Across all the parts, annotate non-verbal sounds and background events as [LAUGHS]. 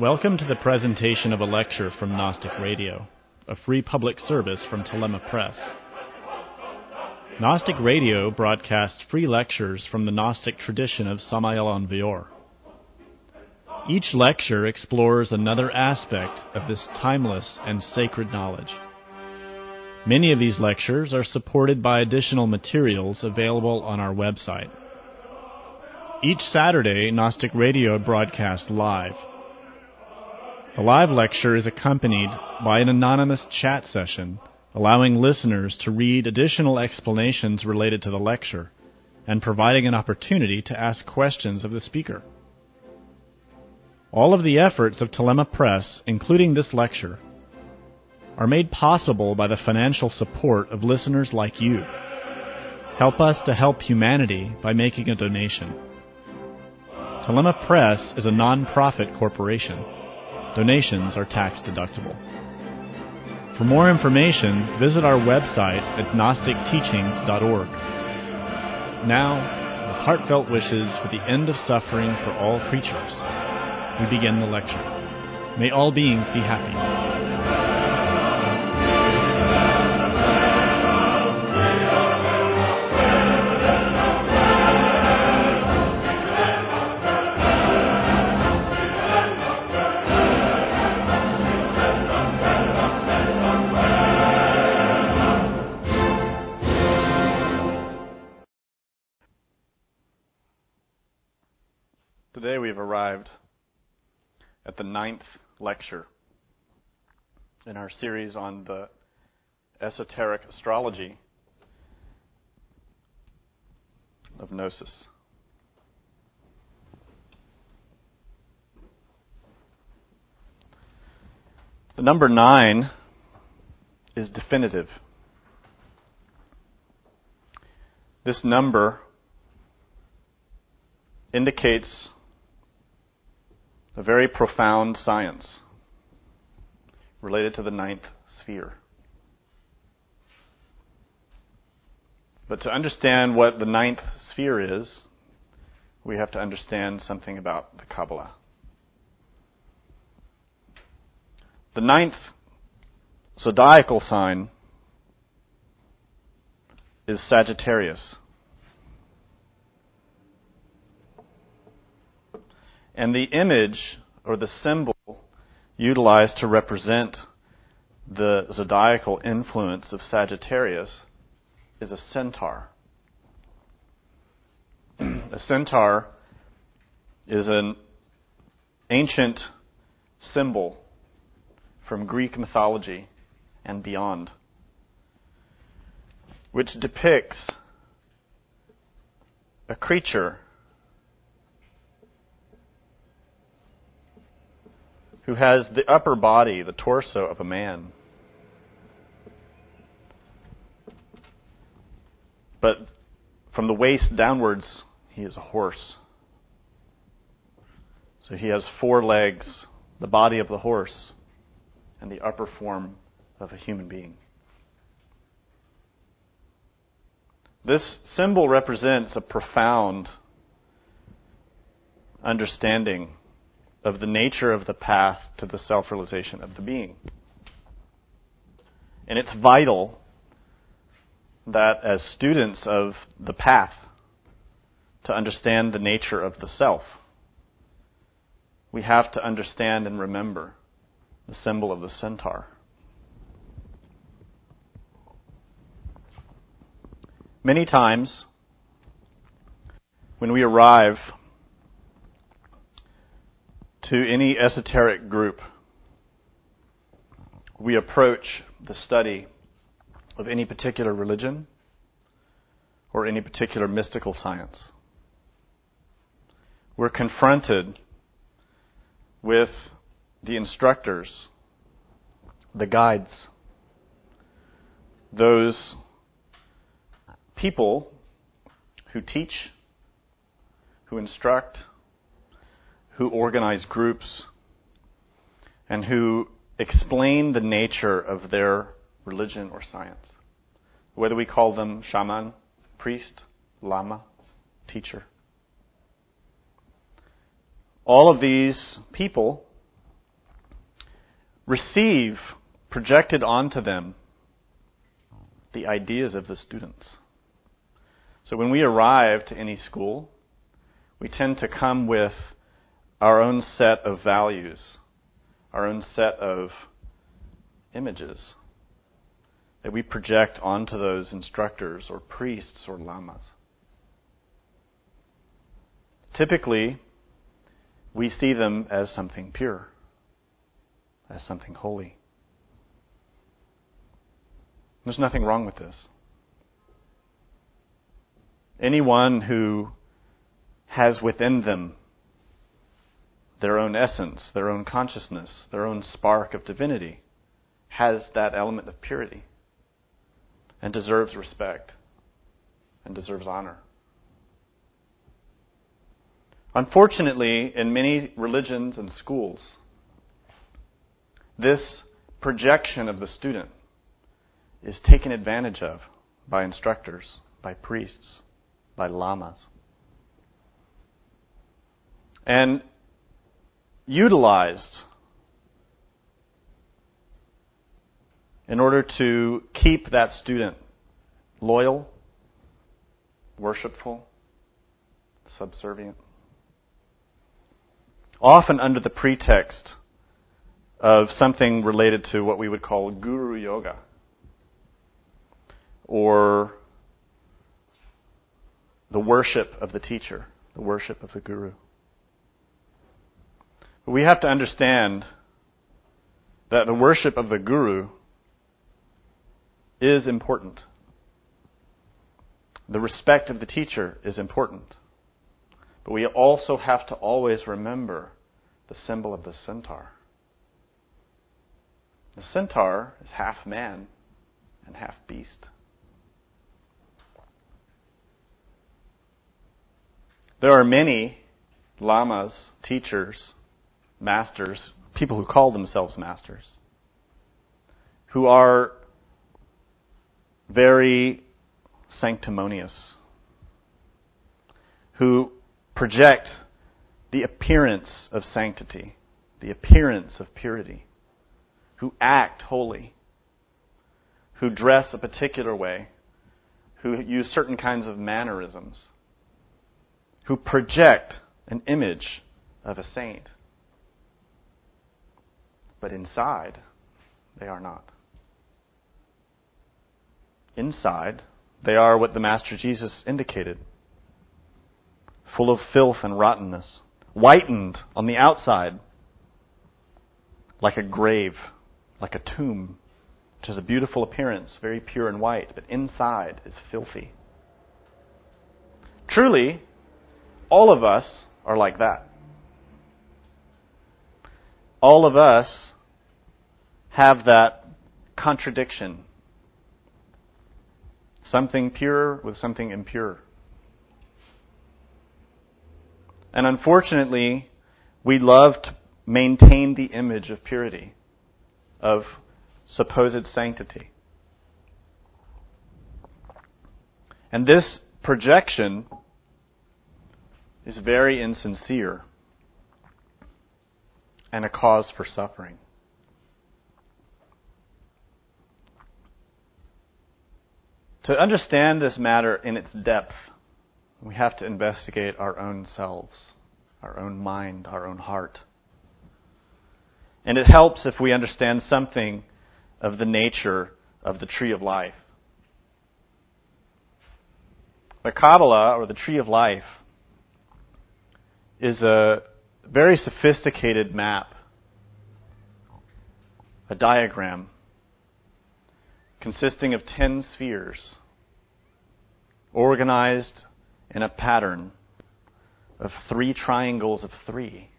Welcome to the presentation of a lecture from Gnostic Radio, a free public service from Thelema Press. Gnostic Radio broadcasts free lectures from the Gnostic tradition of Samael Weor. Each lecture explores another aspect of this timeless and sacred knowledge. Many of these lectures are supported by additional materials available on our website. Each Saturday, Gnostic Radio broadcasts live. The live lecture is accompanied by an anonymous chat session, allowing listeners to read additional explanations related to the lecture and providing an opportunity to ask questions of the speaker. All of the efforts of Thelema Press, including this lecture, are made possible by the financial support of listeners like you. Help us to help humanity by making a donation. Thelema Press is a non-profit corporation. Donations are tax deductible. For more information, visit our website at GnosticTeachings.org. Now, with heartfelt wishes for the end of suffering for all creatures, we begin the lecture. May all beings be happy. Today we've arrived at the ninth lecture in our series on the esoteric astrology of Gnosis. The number nine is definitive. This number indicates a very profound science related to the ninth sphere. But to understand what the ninth sphere is, we have to understand something about the Kabbalah. The ninth zodiacal sign is Sagittarius. And the image or the symbol utilized to represent the zodiacal influence of Sagittarius is a centaur. a centaur is an ancient symbol from Greek mythology and beyond, which depicts a creature who has the upper body, the torso of a man. But from the waist downwards, he is a horse. So he has four legs, the body of the horse, and the upper form of a human being. This symbol represents a profound understanding of the nature of the path to the self realization of the being. And it's vital that as students of the path, to understand the nature of the self, we have to understand and remember the symbol of the centaur. Many times, when we arrive to any esoteric group, we approach the study of any particular religion or any particular mystical science. We're confronted with the instructors, the guides, those people who teach, who instruct, who organize groups and who explain the nature of their religion or science. whether we call them shaman, priest, lama, teacher. All of these people receive projected onto them the ideas of the students. So when we arrive to any school, we tend to come with our own set of values, our own set of images that we project onto those instructors or priests or lamas. Typically, we see them as something pure, as something holy. There's nothing wrong with this. Anyone who has within them their own essence, their own consciousness, their own spark of divinity, has that element of purity and deserves respect and deserves honor. Unfortunately, in many religions and schools, this projection of the student is taken advantage of by instructors, by priests, by lamas. And utilized in order to keep that student loyal, worshipful, subservient. Often under the pretext of something related to what we would call guru yoga or the worship of the teacher, the worship of the guru. We have to understand that the worship of the guru is important. The respect of the teacher is important. But we also have to always remember the symbol of the centaur. The centaur is half man and half beast. There are many lamas, teachers, masters, people who call themselves masters, who are very sanctimonious, who project the appearance of sanctity, the appearance of purity, who act holy, who dress a particular way, who use certain kinds of mannerisms, who project an image of a saint. But inside, they are not. Inside, they are what the Master Jesus indicated full of filth and rottenness, whitened on the outside, like a grave, like a tomb, which has a beautiful appearance, very pure and white, but inside is filthy. Truly, all of us are like that. All of us have that contradiction something pure with something impure. And unfortunately, we love to maintain the image of purity, of supposed sanctity. And this projection is very insincere and a cause for suffering. To understand this matter in its depth, we have to investigate our own selves, our own mind, our own heart. And it helps if we understand something of the nature of the tree of life. The Kabbalah, or the tree of life, is a very sophisticated map, a diagram consisting of ten spheres organized in a pattern of three triangles of three.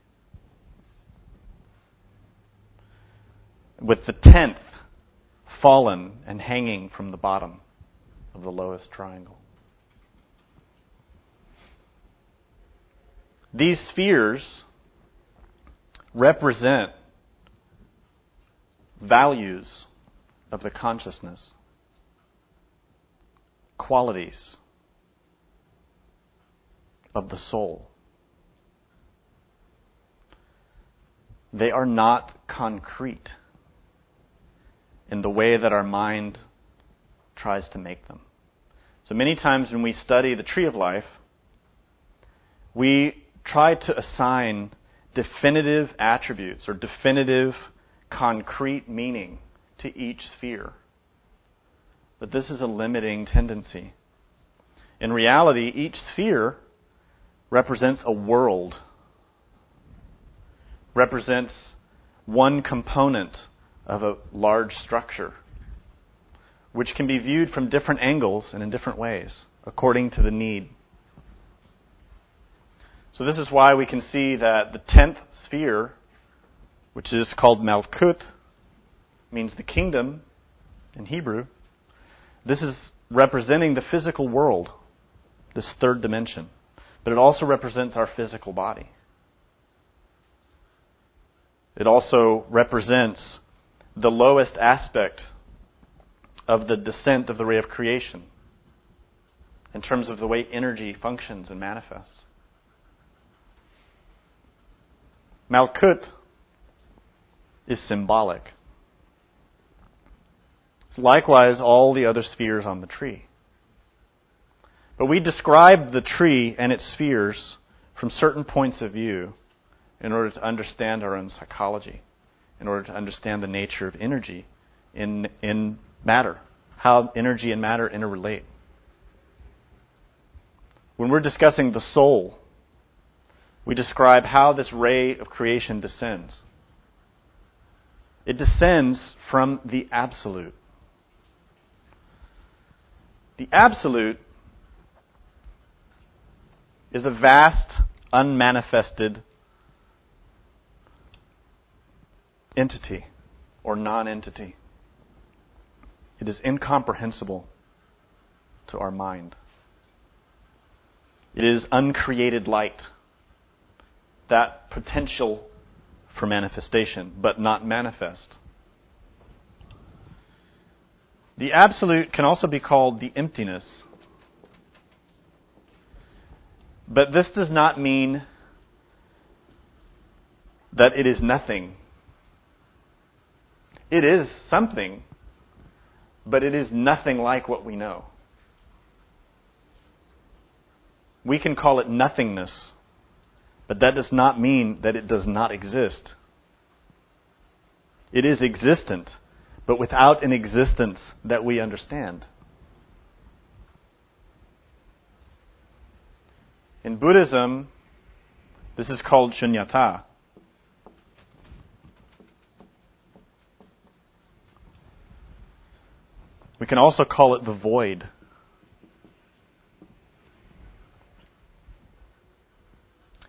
With the tenth fallen and hanging from the bottom of the lowest triangle. These spheres represent values of the consciousness. qualities of the soul. They are not concrete in the way that our mind tries to make them. So many times when we study the tree of life, we try to assign definitive attributes or definitive concrete meaning to each sphere. But this is a limiting tendency. In reality, each sphere represents a world, represents one component of a large structure, which can be viewed from different angles and in different ways, according to the need. So, this is why we can see that the tenth sphere, which is called Malkut, means the kingdom in Hebrew. This is representing the physical world, this third dimension. But it also represents our physical body. It also represents the lowest aspect of the descent of the ray of creation in terms of the way energy functions and manifests. Malkut is symbolic. Likewise, all the other spheres on the tree. But we describe the tree and its spheres from certain points of view in order to understand our own psychology, in order to understand the nature of energy in, in matter, how energy and matter interrelate. When we're discussing the soul, we describe how this ray of creation descends. It descends from the absolute. The absolute is a vast, unmanifested entity or non entity. It is incomprehensible to our mind. It is uncreated light, that potential for manifestation, but not manifest. The absolute can also be called the emptiness. But this does not mean that it is nothing. It is something, but it is nothing like what we know. We can call it nothingness, but that does not mean that it does not exist. It is existent but without an existence that we understand. In Buddhism, this is called shunyata. We can also call it the void.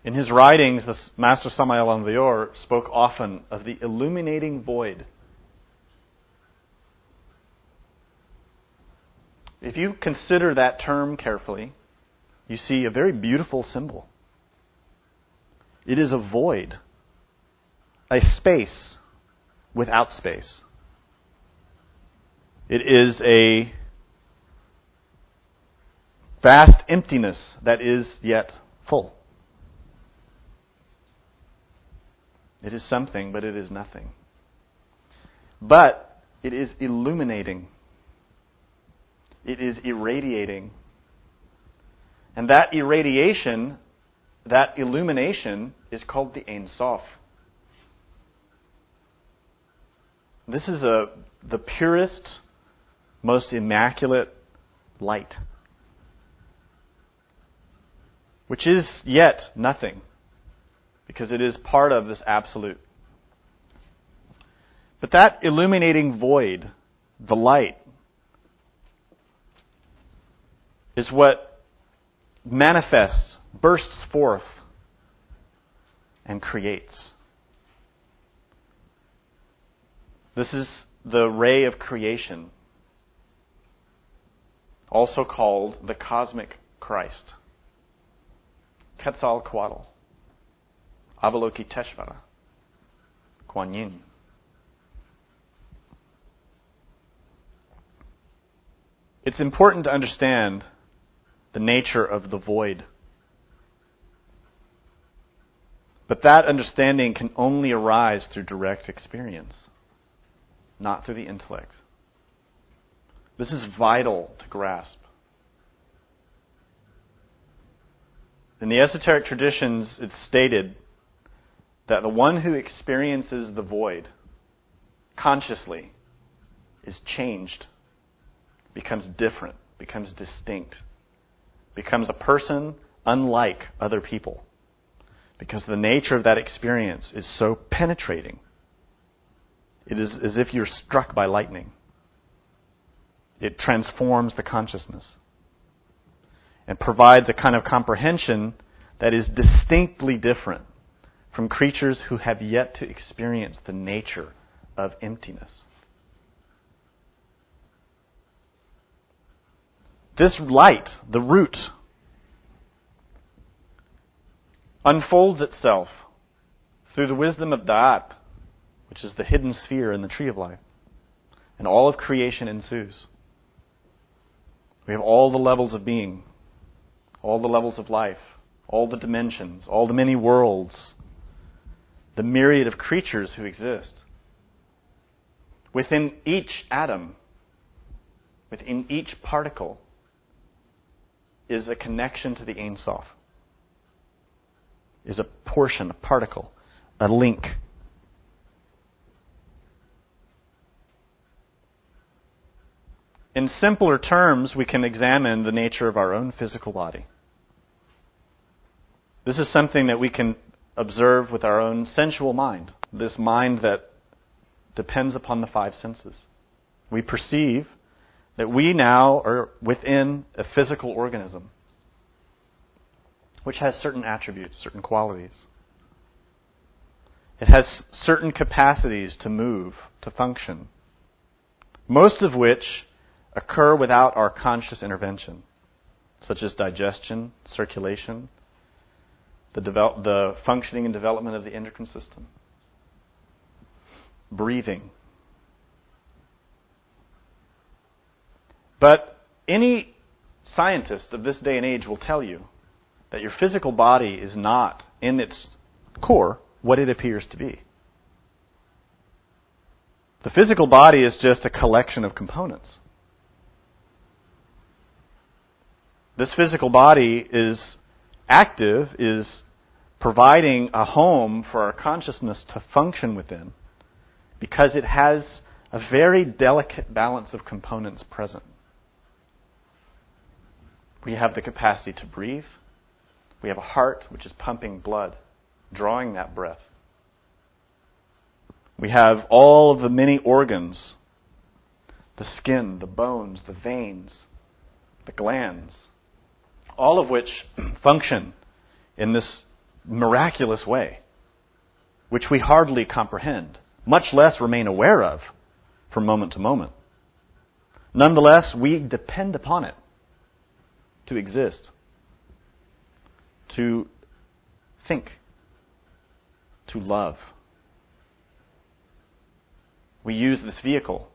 In his writings, the Master Samael Aun Weor spoke often of the illuminating void. If you consider that term carefully, you see a very beautiful symbol. It is a void, a space without space. It is a vast emptiness that is yet full. It is something, but it is nothing. But it is illuminating it is irradiating. And that irradiation, that illumination, is called the Ein Sof. This is a, the purest, most immaculate light, which is yet nothing, because it is part of this absolute. But that illuminating void, the light, is what manifests, bursts forth, and creates. This is the ray of creation, also called the cosmic Christ. Quetzalcoatl, Avalokiteshvara, Kuan Yin. it's important to understand the nature of the void. But that understanding can only arise through direct experience, not through the intellect. This is vital to grasp. In the esoteric traditions, it's stated that the one who experiences the void consciously is changed, becomes different, becomes distinct, becomes a person unlike other people. Because the nature of that experience is so penetrating. It is as if you're struck by lightning. It transforms the consciousness and provides a kind of comprehension that is distinctly different from creatures who have yet to experience the nature of emptiness. This light, the root, unfolds itself through the wisdom of Da'at, which is the hidden sphere in the tree of life, and all of creation ensues. We have all the levels of being, all the levels of life, all the dimensions, all the many worlds, the myriad of creatures who exist. Within each atom, within each particle, is a connection to the Ein Sof, is a portion, a particle, a link. In simpler terms, we can examine the nature of our own physical body. This is something that we can observe with our own sensual mind, this mind that depends upon the five senses. We perceive that we now are within a physical organism which has certain attributes, certain qualities. It has certain capacities to move, to function, most of which occur without our conscious intervention, such as digestion, circulation, the, develop, the functioning and development of the endocrine system, breathing, But any scientist of this day and age will tell you that your physical body is not, in its core, what it appears to be. The physical body is just a collection of components. This physical body is active, is providing a home for our consciousness to function within because it has a very delicate balance of components present. We have the capacity to breathe. We have a heart which is pumping blood, drawing that breath. We have all of the many organs the skin, the bones, the veins, the glands, all of which [CLEARS THROAT] function in this miraculous way, which we hardly comprehend, much less remain aware of from moment to moment. Nonetheless, we depend upon it to exist, to think, to love. We use this vehicle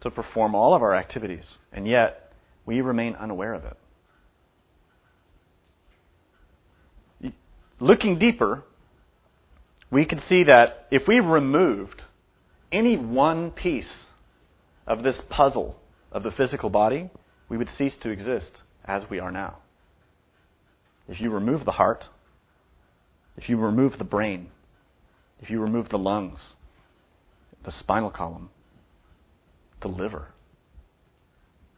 to perform all of our activities, and yet we remain unaware of it. Looking deeper, we can see that if we removed any one piece of this puzzle of the physical body, we would cease to exist as we are now. If you remove the heart, if you remove the brain, if you remove the lungs, the spinal column, the liver,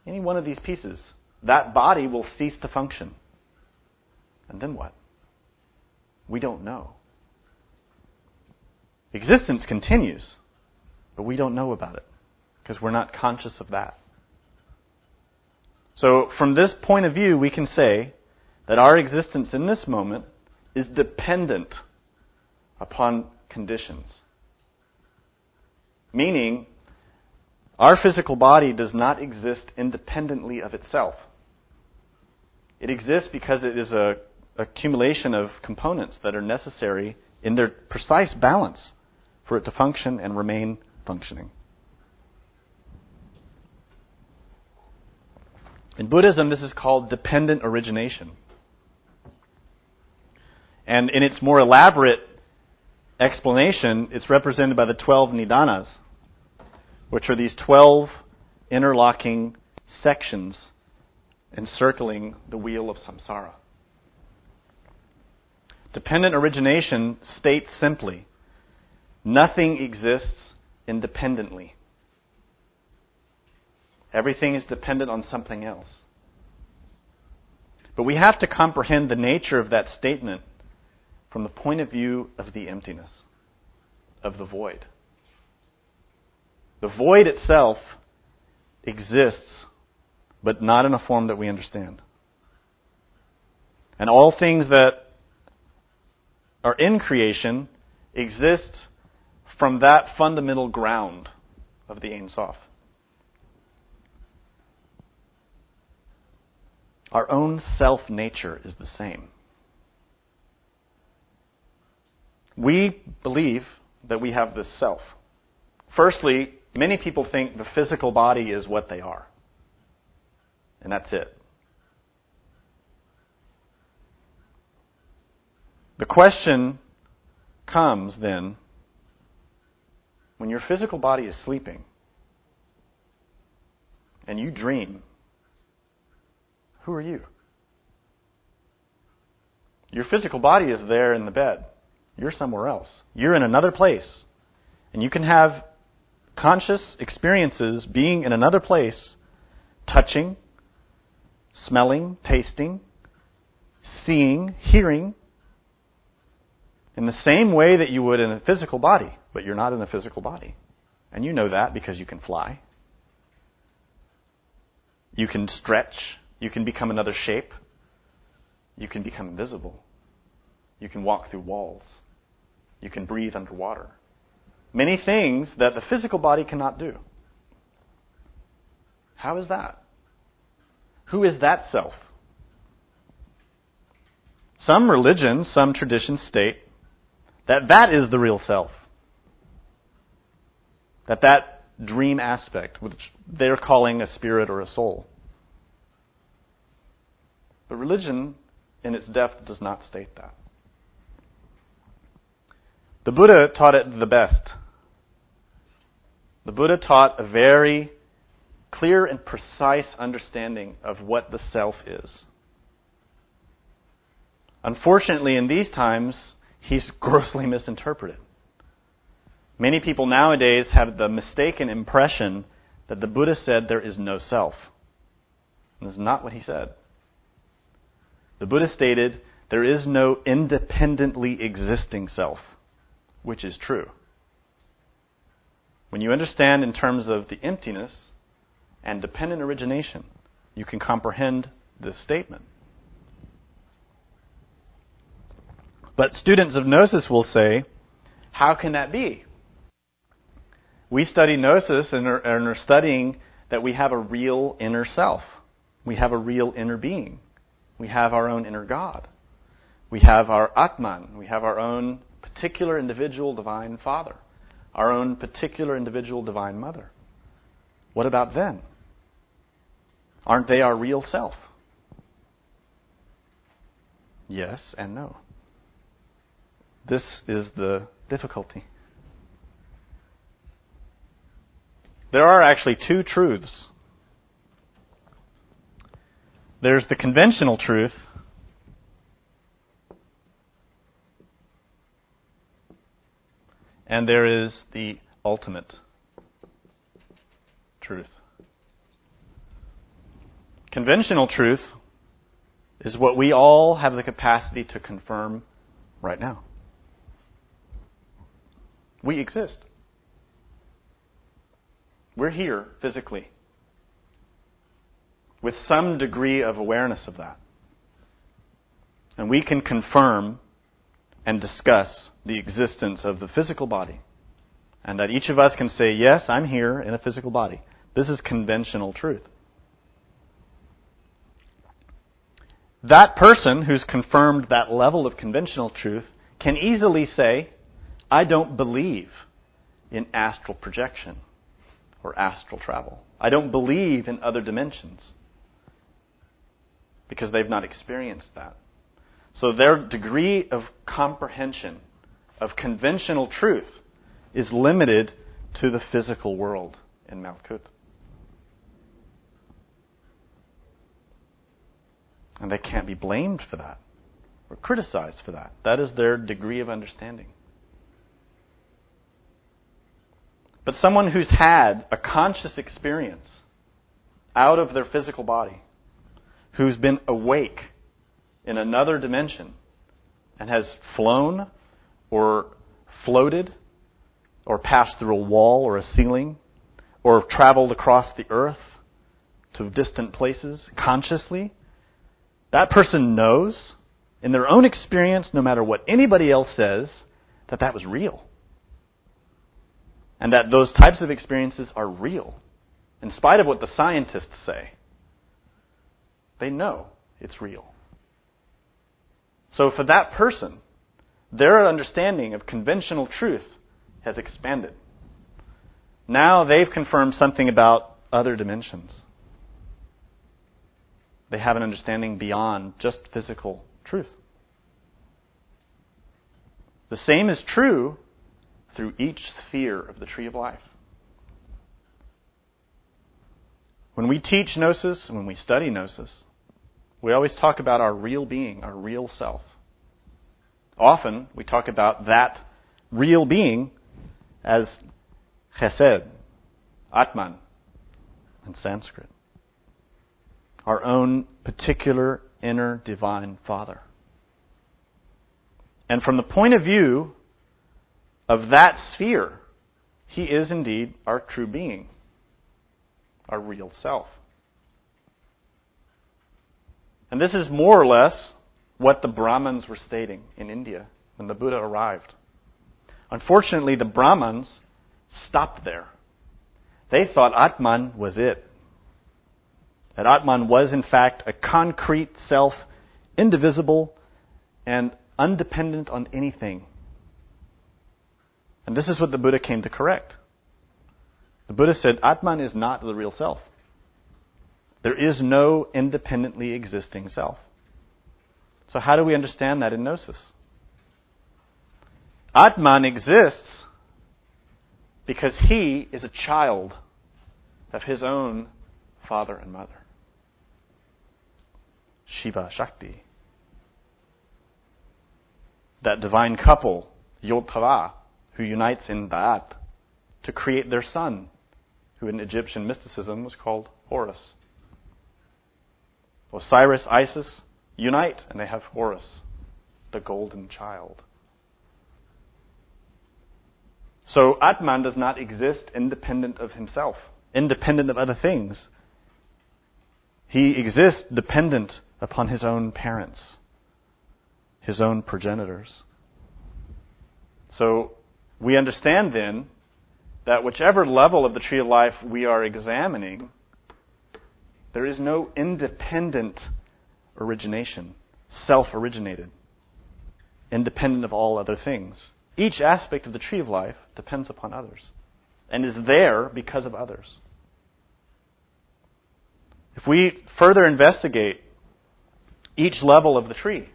any one of these pieces, that body will cease to function. And then what? We don't know. Existence continues, but we don't know about it because we're not conscious of that. So, from this point of view, we can say that our existence in this moment is dependent upon conditions. Meaning, our physical body does not exist independently of itself. It exists because it is a accumulation of components that are necessary in their precise balance for it to function and remain functioning. In Buddhism, this is called dependent origination. And in its more elaborate explanation, it's represented by the 12 nidanas, which are these 12 interlocking sections encircling the wheel of samsara. Dependent origination states simply nothing exists independently. Everything is dependent on something else. But we have to comprehend the nature of that statement from the point of view of the emptiness, of the void. The void itself exists, but not in a form that we understand. And all things that are in creation exist from that fundamental ground of the Ein Sof. Our own self nature is the same. We believe that we have this self. Firstly, many people think the physical body is what they are. And that's it. The question comes then when your physical body is sleeping and you dream, who are you? Your physical body is there in the bed. You're somewhere else. You're in another place. And you can have conscious experiences being in another place, touching, smelling, tasting, seeing, hearing, in the same way that you would in a physical body, but you're not in a physical body. And you know that because you can fly. You can stretch. You can become another shape. You can become invisible. You can walk through walls. You can breathe underwater. Many things that the physical body cannot do. How is that? Who is that self? Some religions, some traditions state that that is the real self. That that dream aspect, which they're calling a spirit or a soul. But religion, in its depth, does not state that. The Buddha taught it the best. The Buddha taught a very clear and precise understanding of what the self is. Unfortunately, in these times, he's [LAUGHS] grossly misinterpreted. Many people nowadays have the mistaken impression that the Buddha said there is no self. And is not what he said. The Buddha stated there is no independently existing self which is true. When you understand in terms of the emptiness and dependent origination, you can comprehend this statement. But students of Gnosis will say, how can that be? We study Gnosis and are, and are studying that we have a real inner self. We have a real inner being. We have our own inner God. We have our Atman. We have our own particular individual divine father, our own particular individual divine mother. What about them? Aren't they our real self? Yes and no. This is the difficulty. There are actually two truths. There's the conventional truth and there is the ultimate truth. Conventional truth is what we all have the capacity to confirm right now. We exist. We're here physically with some degree of awareness of that. And we can confirm and discuss the existence of the physical body. And that each of us can say, Yes, I'm here in a physical body. This is conventional truth. That person who's confirmed that level of conventional truth can easily say, I don't believe in astral projection or astral travel. I don't believe in other dimensions. Because they've not experienced that. So their degree of comprehension of conventional truth is limited to the physical world in Malkut. And they can't be blamed for that or criticized for that. That is their degree of understanding. But someone who's had a conscious experience out of their physical body, who's been awake in another dimension and has flown or floated or passed through a wall or a ceiling or traveled across the earth to distant places consciously, that person knows in their own experience, no matter what anybody else says, that that was real. And that those types of experiences are real, in spite of what the scientists say. They know it's real. So for that person, their understanding of conventional truth has expanded. Now they've confirmed something about other dimensions. They have an understanding beyond just physical truth. The same is true through each sphere of the tree of life. When we teach Gnosis, when we study Gnosis, we always talk about our real being, our real self. Often, we talk about that real being as chesed, atman, in Sanskrit. Our own particular inner divine Father. And from the point of view of that sphere, he is indeed our true being, our real self. And this is more or less what the Brahmins were stating in India when the Buddha arrived. Unfortunately, the Brahmins stopped there. They thought Atman was it. That Atman was, in fact, a concrete self, indivisible, and undependent on anything. And this is what the Buddha came to correct. The Buddha said Atman is not the real self. There is no independently existing self. So, how do we understand that in Gnosis? Atman exists because he is a child of his own father and mother. Shiva Shakti. That divine couple, Yod who unites in Da'at to create their son, who in Egyptian mysticism was called Horus. Osiris, Isis unite, and they have Horus, the golden child. So Atman does not exist independent of himself, independent of other things. He exists dependent upon his own parents, his own progenitors. So we understand then that whichever level of the tree of life we are examining, there is no independent origination, self originated, independent of all other things. Each aspect of the tree of life depends upon others and is there because of others. If we further investigate each level of the tree,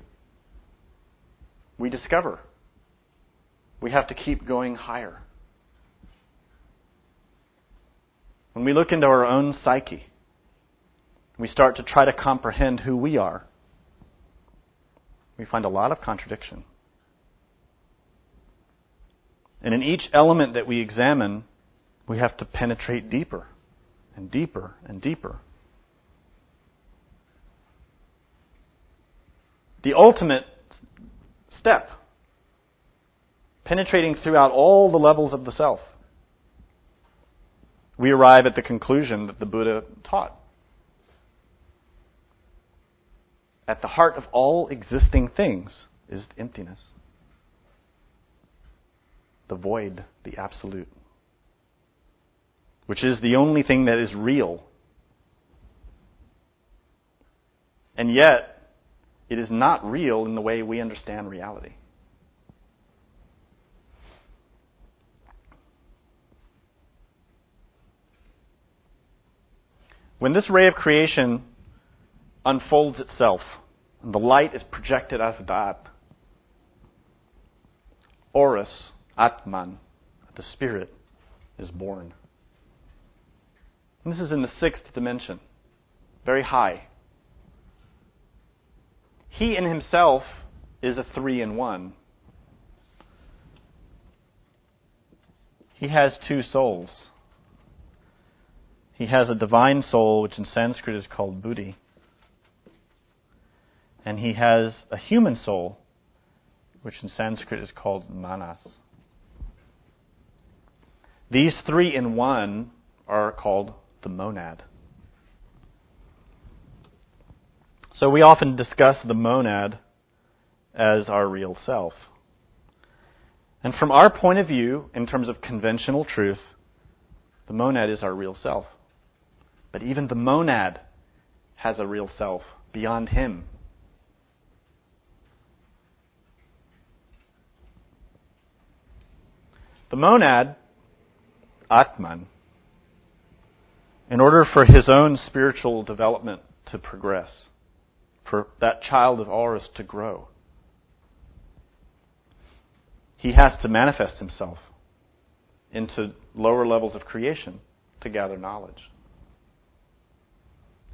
we discover we have to keep going higher. When we look into our own psyche, we start to try to comprehend who we are, we find a lot of contradiction. And in each element that we examine, we have to penetrate deeper and deeper and deeper. The ultimate step, penetrating throughout all the levels of the self, we arrive at the conclusion that the Buddha taught. At the heart of all existing things is emptiness the void, the absolute, which is the only thing that is real. And yet, it is not real in the way we understand reality. When this ray of creation unfolds itself, and the light is projected as that. Oris, Atman, the Spirit, is born. And this is in the sixth dimension, very high. He in himself is a three in one. He has two souls. He has a divine soul, which in Sanskrit is called buddhi. And he has a human soul, which in Sanskrit is called manas. These three in one are called the monad. So we often discuss the monad as our real self. And from our point of view, in terms of conventional truth, the monad is our real self. But even the monad has a real self beyond him. The monad, Atman, in order for his own spiritual development to progress, for that child of Oris to grow, he has to manifest himself into lower levels of creation to gather knowledge.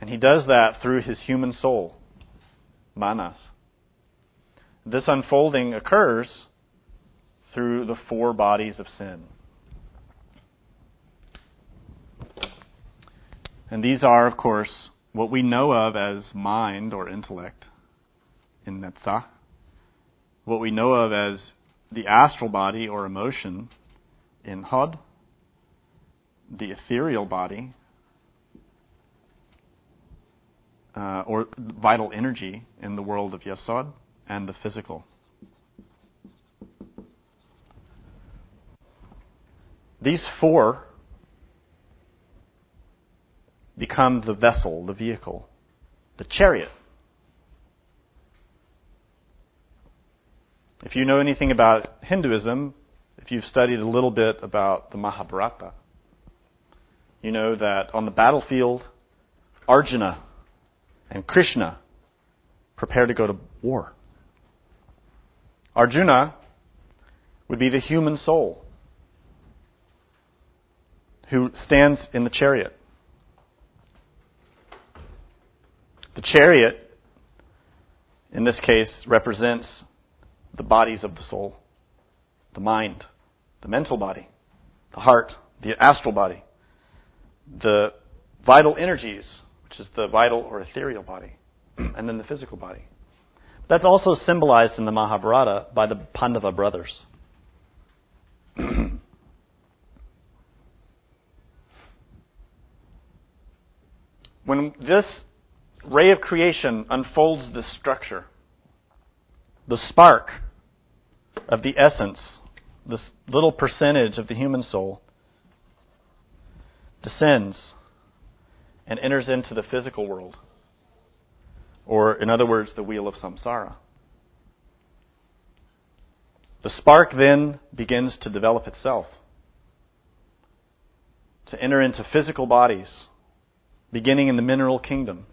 And he does that through his human soul, manas. This unfolding occurs through the four bodies of sin. And these are, of course, what we know of as mind or intellect in Netzach, what we know of as the astral body or emotion in Hod, the ethereal body, uh, or vital energy in the world of Yesod, and the physical. These four become the vessel, the vehicle, the chariot If you know anything about Hinduism, if you've studied a little bit about the Mahabharata, you know that on the battlefield, Arjuna and Krishna prepare to go to war. Arjuna would be the human soul who stands in the chariot. The chariot, in this case, represents the bodies of the soul the mind, the mental body, the heart, the astral body, the vital energies, which is the vital or ethereal body, [CLEARS THROAT] and then the physical body. That's also symbolized in the Mahabharata by the Pandava brothers. [CLEARS THROAT] when this ray of creation unfolds this structure, the spark of the essence, this little percentage of the human soul, descends and enters into the physical world. Or, in other words, the wheel of samsara. The spark then begins to develop itself, to enter into physical bodies, beginning in the mineral kingdom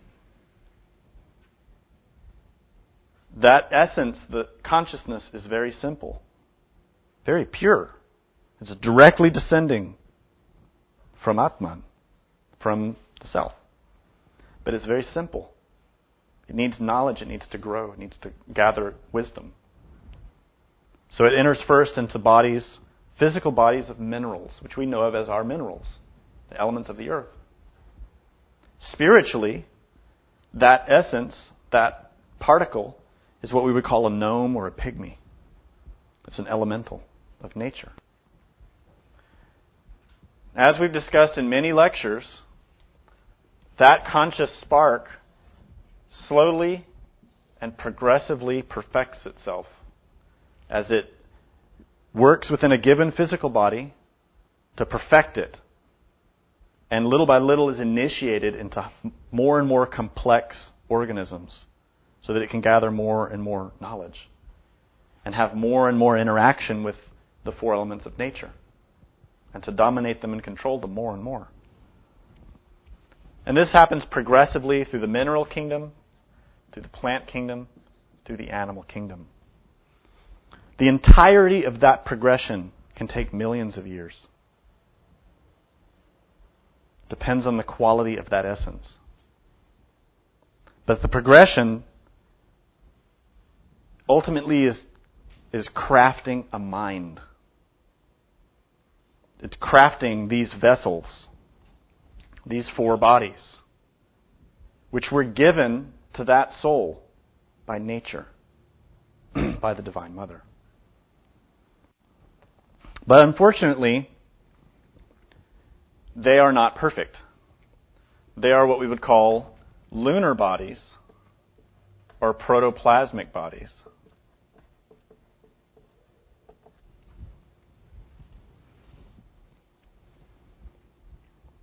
that essence, the consciousness, is very simple, very pure. It's directly descending from Atman, from the self. But it's very simple. It needs knowledge, it needs to grow, it needs to gather wisdom. So it enters first into bodies, physical bodies of minerals, which we know of as our minerals, the elements of the earth. Spiritually, that essence, that particle, is what we would call a gnome or a pygmy. It's an elemental of nature. As we've discussed in many lectures, that conscious spark slowly and progressively perfects itself as it works within a given physical body to perfect it. And little by little is initiated into more and more complex organisms so that it can gather more and more knowledge and have more and more interaction with the four elements of nature and to dominate them and control them more and more. And this happens progressively through the mineral kingdom through the plant kingdom, through the animal kingdom. The entirety of that progression can take millions of years. Depends on the quality of that essence. But the progression ultimately is, is crafting a mind. It's crafting these vessels, these four bodies, which were given to that soul by nature, [CLEARS THROAT] by the Divine Mother. But unfortunately, they are not perfect. They are what we would call lunar bodies or protoplasmic bodies.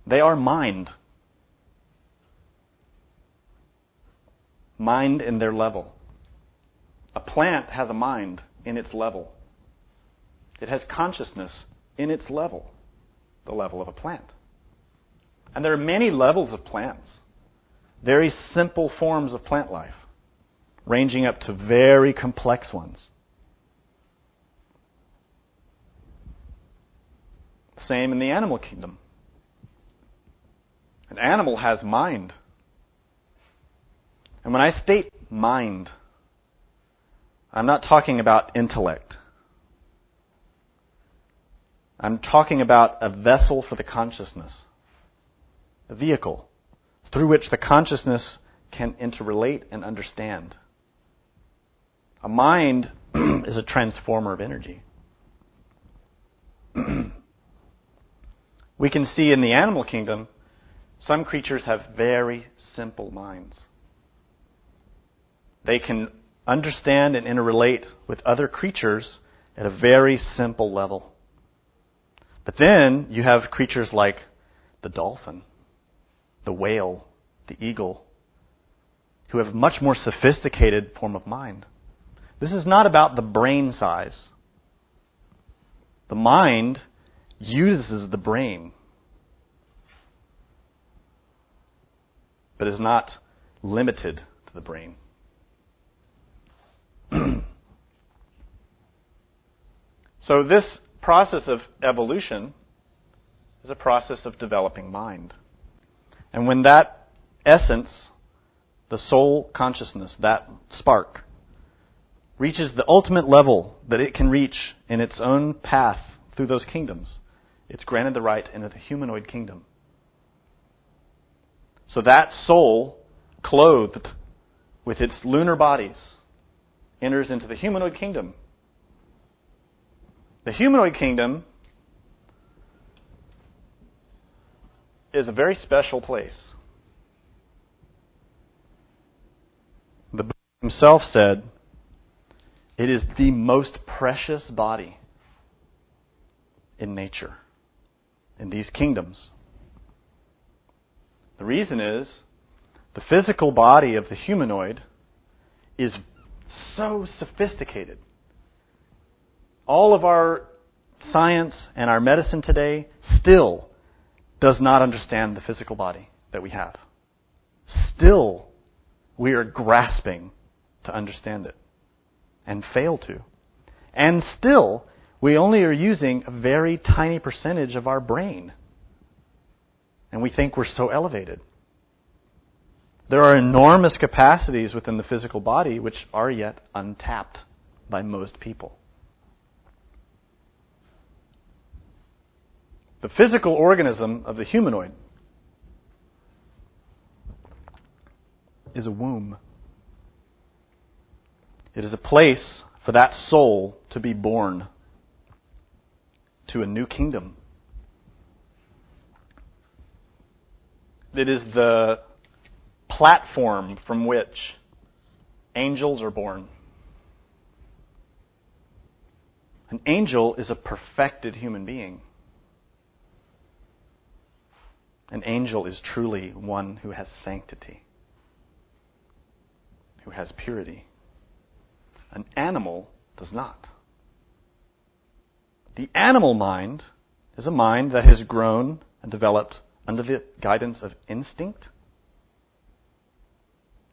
They are mind. Mind in their level. A plant has a mind in its level. It has consciousness in its level, the level of a plant. And there are many levels of plants, very simple forms of plant life, ranging up to very complex ones. Same in the animal kingdom. An animal has mind. And when I state mind, I'm not talking about intellect. I'm talking about a vessel for the consciousness, a vehicle through which the consciousness can interrelate and understand. A mind [CLEARS THROAT] is a transformer of energy. [CLEARS THROAT] we can see in the animal kingdom some creatures have very simple minds. They can understand and interrelate with other creatures at a very simple level. But then you have creatures like the dolphin, the whale, the eagle, who have much more sophisticated form of mind. This is not about the brain size. The mind uses the brain but is not limited to the brain. [CLEARS THROAT] so, this process of evolution is a process of developing mind. And when that essence, the soul consciousness, that spark, reaches the ultimate level that it can reach in its own path through those kingdoms, it's granted the right into the humanoid kingdom. So that soul, clothed with its lunar bodies, enters into the humanoid kingdom. The humanoid kingdom is a very special place. The Buddha himself said, it is the most precious body in nature, in these kingdoms. The reason is the physical body of the humanoid is so sophisticated. All of our science and our medicine today still does not understand the physical body that we have. Still, we are grasping to understand it and fail to. And still, we only are using a very tiny percentage of our brain and we think we're so elevated. There are enormous capacities within the physical body which are yet untapped by most people. The physical organism of the humanoid is a womb. It is a place for that soul to be born to a new kingdom It is the platform from which angels are born. An angel is a perfected human being. An angel is truly one who has sanctity, who has purity. An animal does not. The animal mind is a mind that has grown and developed under the guidance of instinct,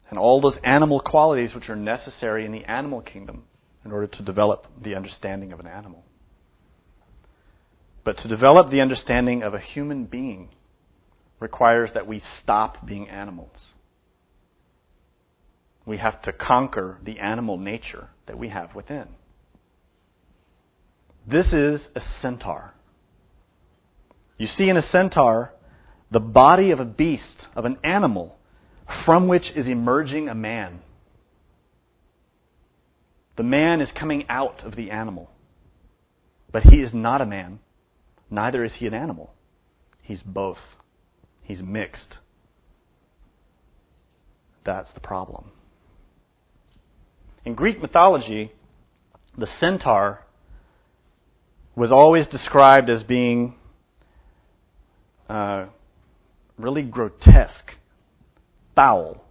and all those animal qualities which are necessary in the animal kingdom in order to develop the understanding of an animal. But to develop the understanding of a human being requires that we stop being animals. We have to conquer the animal nature that we have within. This is a centaur. You see in a centaur the body of a beast, of an animal, from which is emerging a man. The man is coming out of the animal. But he is not a man, neither is he an animal. He's both. He's mixed. That's the problem. In Greek mythology, the centaur was always described as being uh, really grotesque, foul,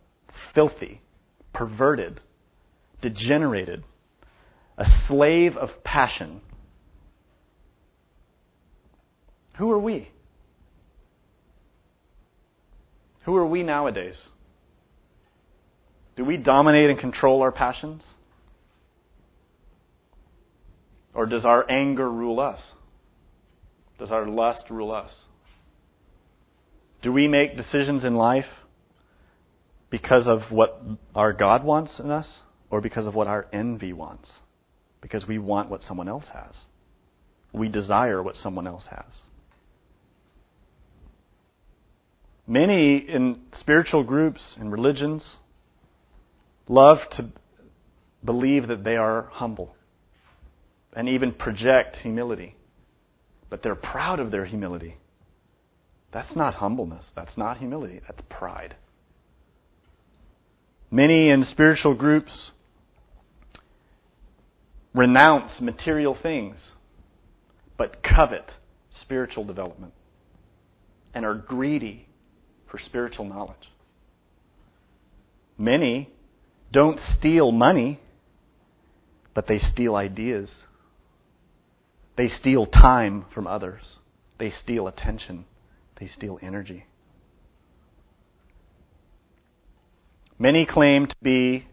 filthy, perverted, degenerated, a slave of passion. Who are we? Who are we nowadays? Do we dominate and control our passions? Or does our anger rule us? Does our lust rule us? Do we make decisions in life because of what our God wants in us or because of what our envy wants? Because we want what someone else has. We desire what someone else has. Many in spiritual groups and religions love to believe that they are humble and even project humility. But they're proud of their humility. That's not humbleness. That's not humility. That's pride. Many in spiritual groups renounce material things, but covet spiritual development and are greedy for spiritual knowledge. Many don't steal money, but they steal ideas. They steal time from others. They steal attention. They steal energy. Many claim to be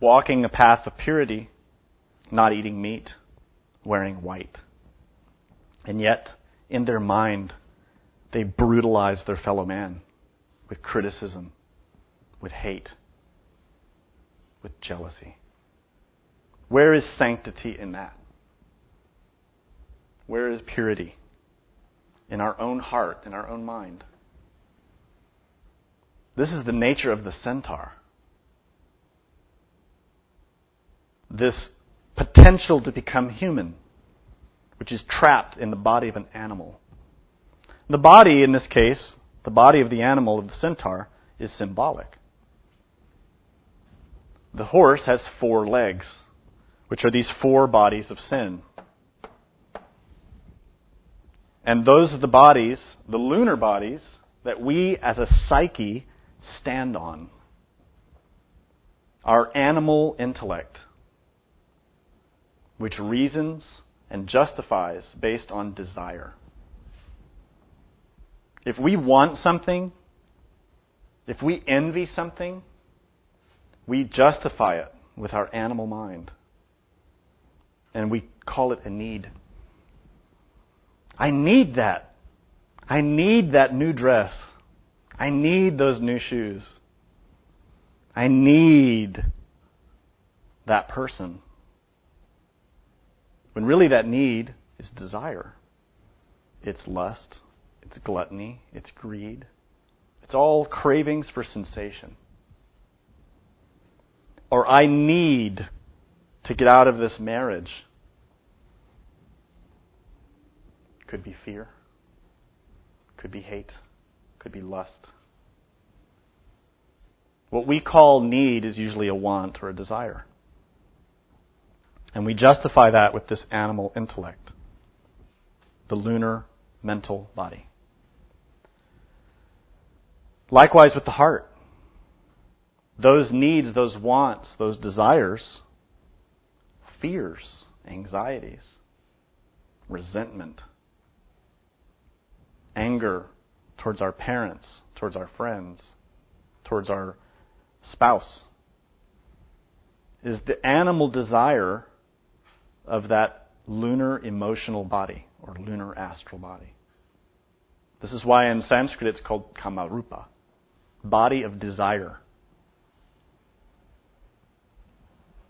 walking a path of purity, not eating meat, wearing white. And yet, in their mind, they brutalize their fellow man with criticism, with hate, with jealousy. Where is sanctity in that? Where is purity? in our own heart, in our own mind. This is the nature of the centaur. This potential to become human, which is trapped in the body of an animal. The body, in this case, the body of the animal of the centaur, is symbolic. The horse has four legs, which are these four bodies of sin. And those are the bodies, the lunar bodies, that we as a psyche stand on. Our animal intellect, which reasons and justifies based on desire. If we want something, if we envy something, we justify it with our animal mind. And we call it a need. I need that. I need that new dress. I need those new shoes. I need that person. When really that need is desire. It's lust. It's gluttony. It's greed. It's all cravings for sensation. Or I need to get out of this marriage Could be fear, could be hate, could be lust. What we call need is usually a want or a desire. And we justify that with this animal intellect, the lunar mental body. Likewise with the heart. Those needs, those wants, those desires, fears, anxieties, resentment, anger towards our parents, towards our friends, towards our spouse, is the animal desire of that lunar emotional body or lunar astral body. This is why in Sanskrit it's called kamarupa, body of desire.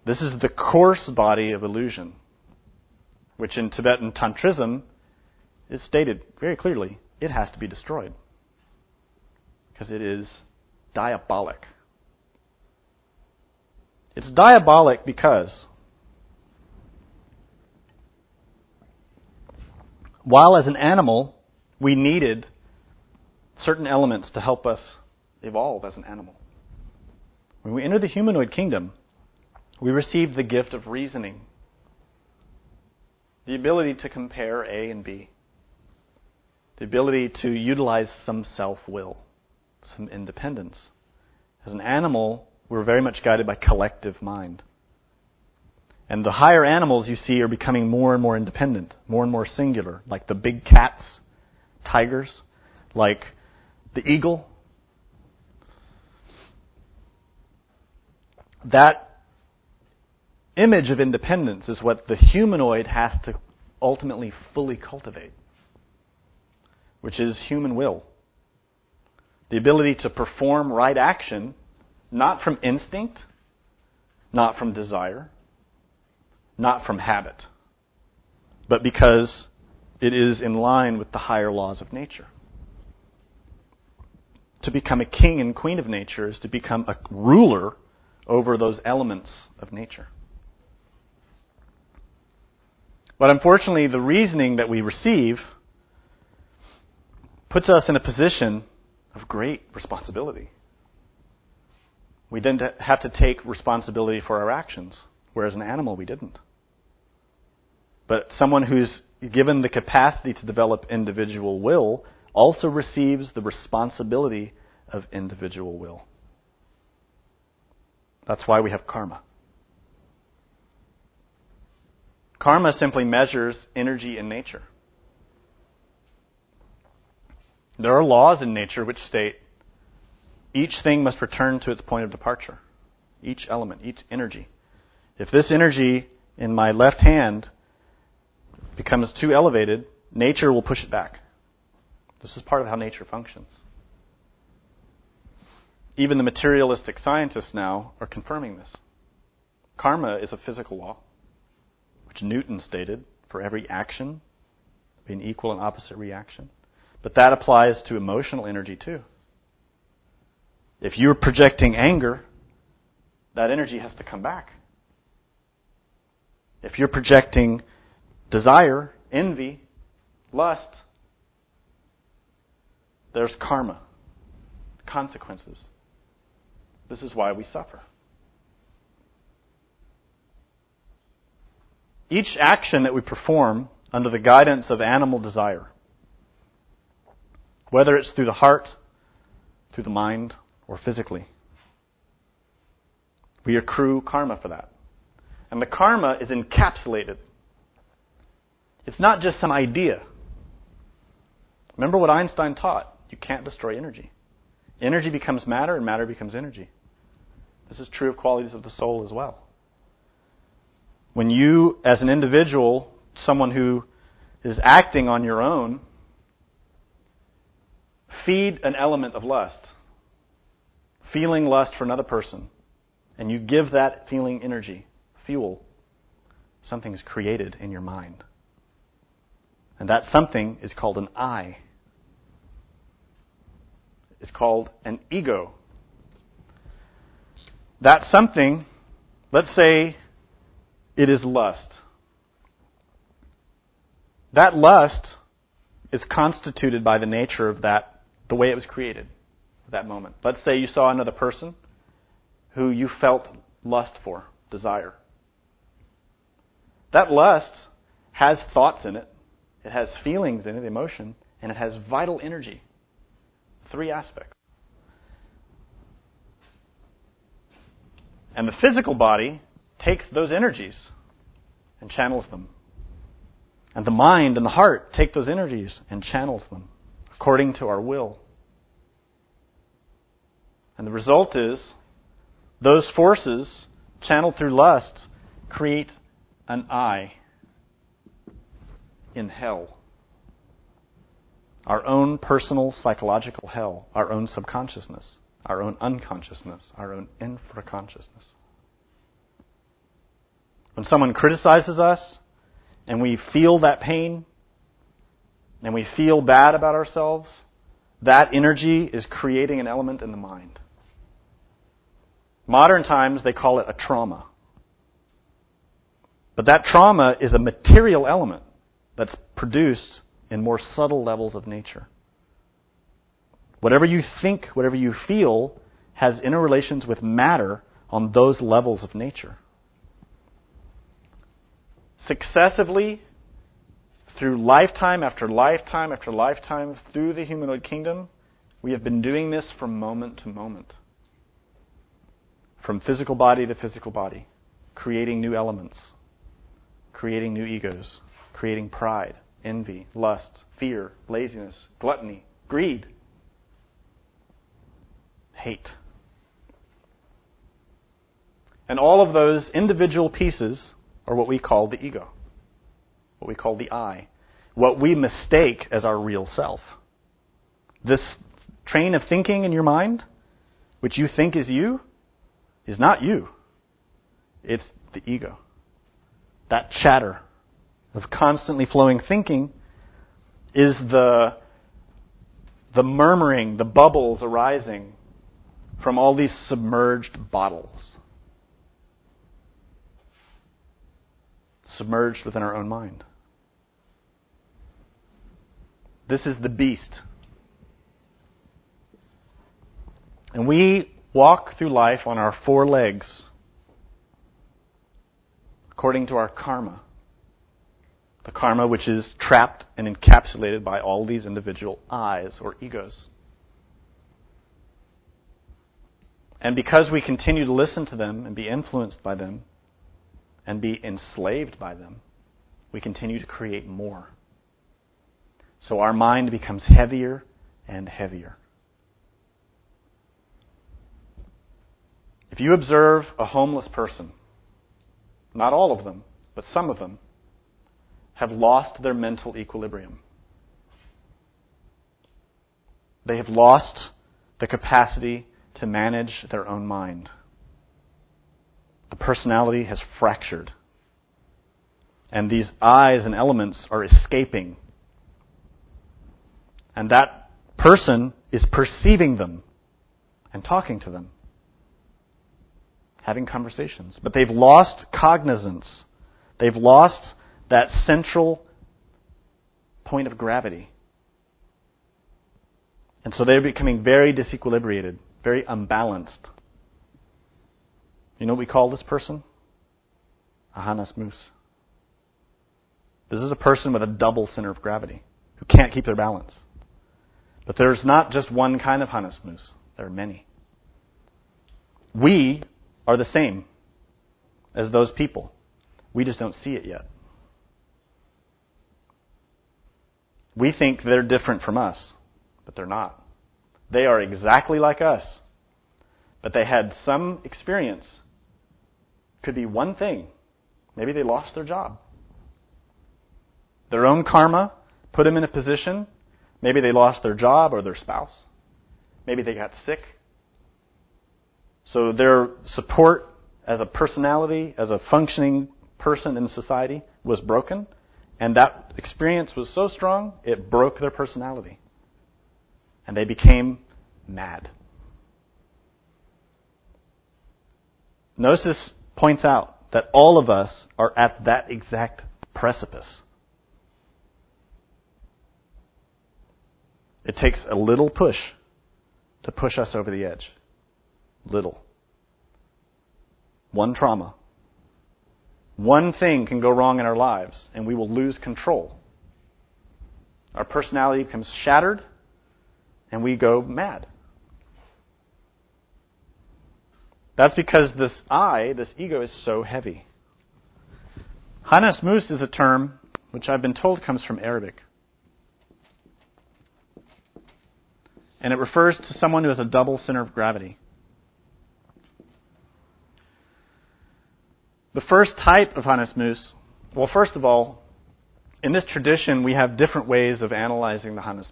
This is the coarse body of illusion, which in Tibetan Tantrism is stated very clearly it has to be destroyed because it is diabolic. It's diabolic because while as an animal we needed certain elements to help us evolve as an animal, when we enter the humanoid kingdom, we receive the gift of reasoning, the ability to compare A and B, the ability to utilize some self will, some independence. As an animal, we're very much guided by collective mind. And the higher animals you see are becoming more and more independent, more and more singular, like the big cats, tigers, like the eagle. That image of independence is what the humanoid has to ultimately fully cultivate, which is human will. The ability to perform right action not from instinct, not from desire, not from habit, but because it is in line with the higher laws of nature. To become a king and queen of nature is to become a ruler over those elements of nature. But unfortunately, the reasoning that we receive puts us in a position of great responsibility we then have to take responsibility for our actions, whereas an animal we didn't. But someone who's given the capacity to develop individual will also receives the responsibility of individual will. That's why we have karma. Karma simply measures energy in nature. There are laws in nature which state each thing must return to its point of departure. Each element, each energy. If this energy in my left hand becomes too elevated, nature will push it back. This is part of how nature functions. Even the materialistic scientists now are confirming this. Karma is a physical law, which Newton stated for every action, an equal and opposite reaction. But that applies to emotional energy too. If you're projecting anger, that energy has to come back. If you're projecting desire, envy, lust, there's karma, consequences. This is why we suffer. Each action that we perform under the guidance of animal desire, whether it's through the heart, through the mind, or physically. We accrue karma for that. And the karma is encapsulated. It's not just some idea. Remember what Einstein taught you can't destroy energy. Energy becomes matter, and matter becomes energy. This is true of qualities of the soul as well. When you, as an individual, someone who is acting on your own, feed an element of lust, feeling lust for another person, and you give that feeling energy, fuel, something is created in your mind. And that something is called an I. It's called an ego. That something, let's say it is lust. That lust is constituted by the nature of that, the way it was created that moment. Let's say you saw another person who you felt lust for, desire. That lust has thoughts in it, it has feelings in it, emotion, and it has vital energy. Three aspects. And the physical body takes those energies and channels them. And the mind and the heart take those energies and channels them according to our will. And the result is those forces, channeled through lust, create an I in hell. Our own personal psychological hell, our own subconsciousness, our own unconsciousness, our own infraconsciousness. When someone criticizes us and we feel that pain and we feel bad about ourselves, that energy is creating an element in the mind. Modern times, they call it a trauma. But that trauma is a material element that's produced in more subtle levels of nature. Whatever you think, whatever you feel, has interrelations with matter on those levels of nature. Successively, through lifetime after lifetime after lifetime, through the humanoid kingdom, we have been doing this from moment to moment. From physical body to physical body, creating new elements, creating new egos, creating pride, envy, lust, fear, laziness, gluttony, greed, hate. And all of those individual pieces are what we call the ego, what we call the I, what we mistake as our real self. This train of thinking in your mind, which you think is you, is not you. It's the ego. That chatter of constantly flowing thinking is the, the murmuring, the bubbles arising from all these submerged bottles. Submerged within our own mind. This is the beast. And we walk through life on our four legs according to our karma. The karma which is trapped and encapsulated by all these individual eyes or egos. And because we continue to listen to them and be influenced by them and be enslaved by them, we continue to create more. So our mind becomes heavier and heavier. If you observe a homeless person, not all of them, but some of them, have lost their mental equilibrium. They have lost the capacity to manage their own mind. The personality has fractured. And these eyes and elements are escaping and that person is perceiving them and talking to them, having conversations. But they've lost cognizance. They've lost that central point of gravity. And so they're becoming very disequilibrated, very unbalanced. You know what we call this person? A Hanasmuss. This is a person with a double center of gravity who can't keep their balance. But there's not just one kind of Hanasmuss. There are many. We are the same as those people. We just don't see it yet. We think they're different from us, but they're not. They are exactly like us, but they had some experience. Could be one thing. Maybe they lost their job. Their own karma put them in a position Maybe they lost their job or their spouse. Maybe they got sick. So their support as a personality, as a functioning person in society, was broken. And that experience was so strong, it broke their personality. And they became mad. Gnosis points out that all of us are at that exact precipice. It takes a little push to push us over the edge. Little. One trauma. One thing can go wrong in our lives, and we will lose control. Our personality becomes shattered, and we go mad. That's because this I, this ego, is so heavy. Hanasmuss is a term which I've been told comes from Arabic. and it refers to someone who has a double center of gravity. The first type of Hanasmuss, well, first of all, in this tradition, we have different ways of analyzing the Hannes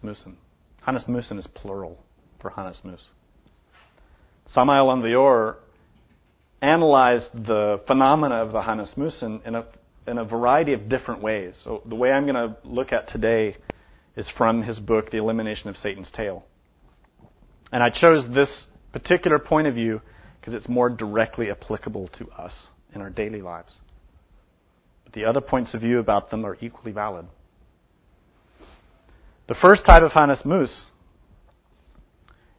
Musen. Hanasmussen is plural for Hanasmuss. Samael Aun Weor analyzed the phenomena of the Hanasmussen in a, in a variety of different ways. So the way I'm going to look at today is from his book, The Elimination of Satan's Tail. And I chose this particular point of view because it's more directly applicable to us in our daily lives. But the other points of view about them are equally valid. The first type of Hanasmuss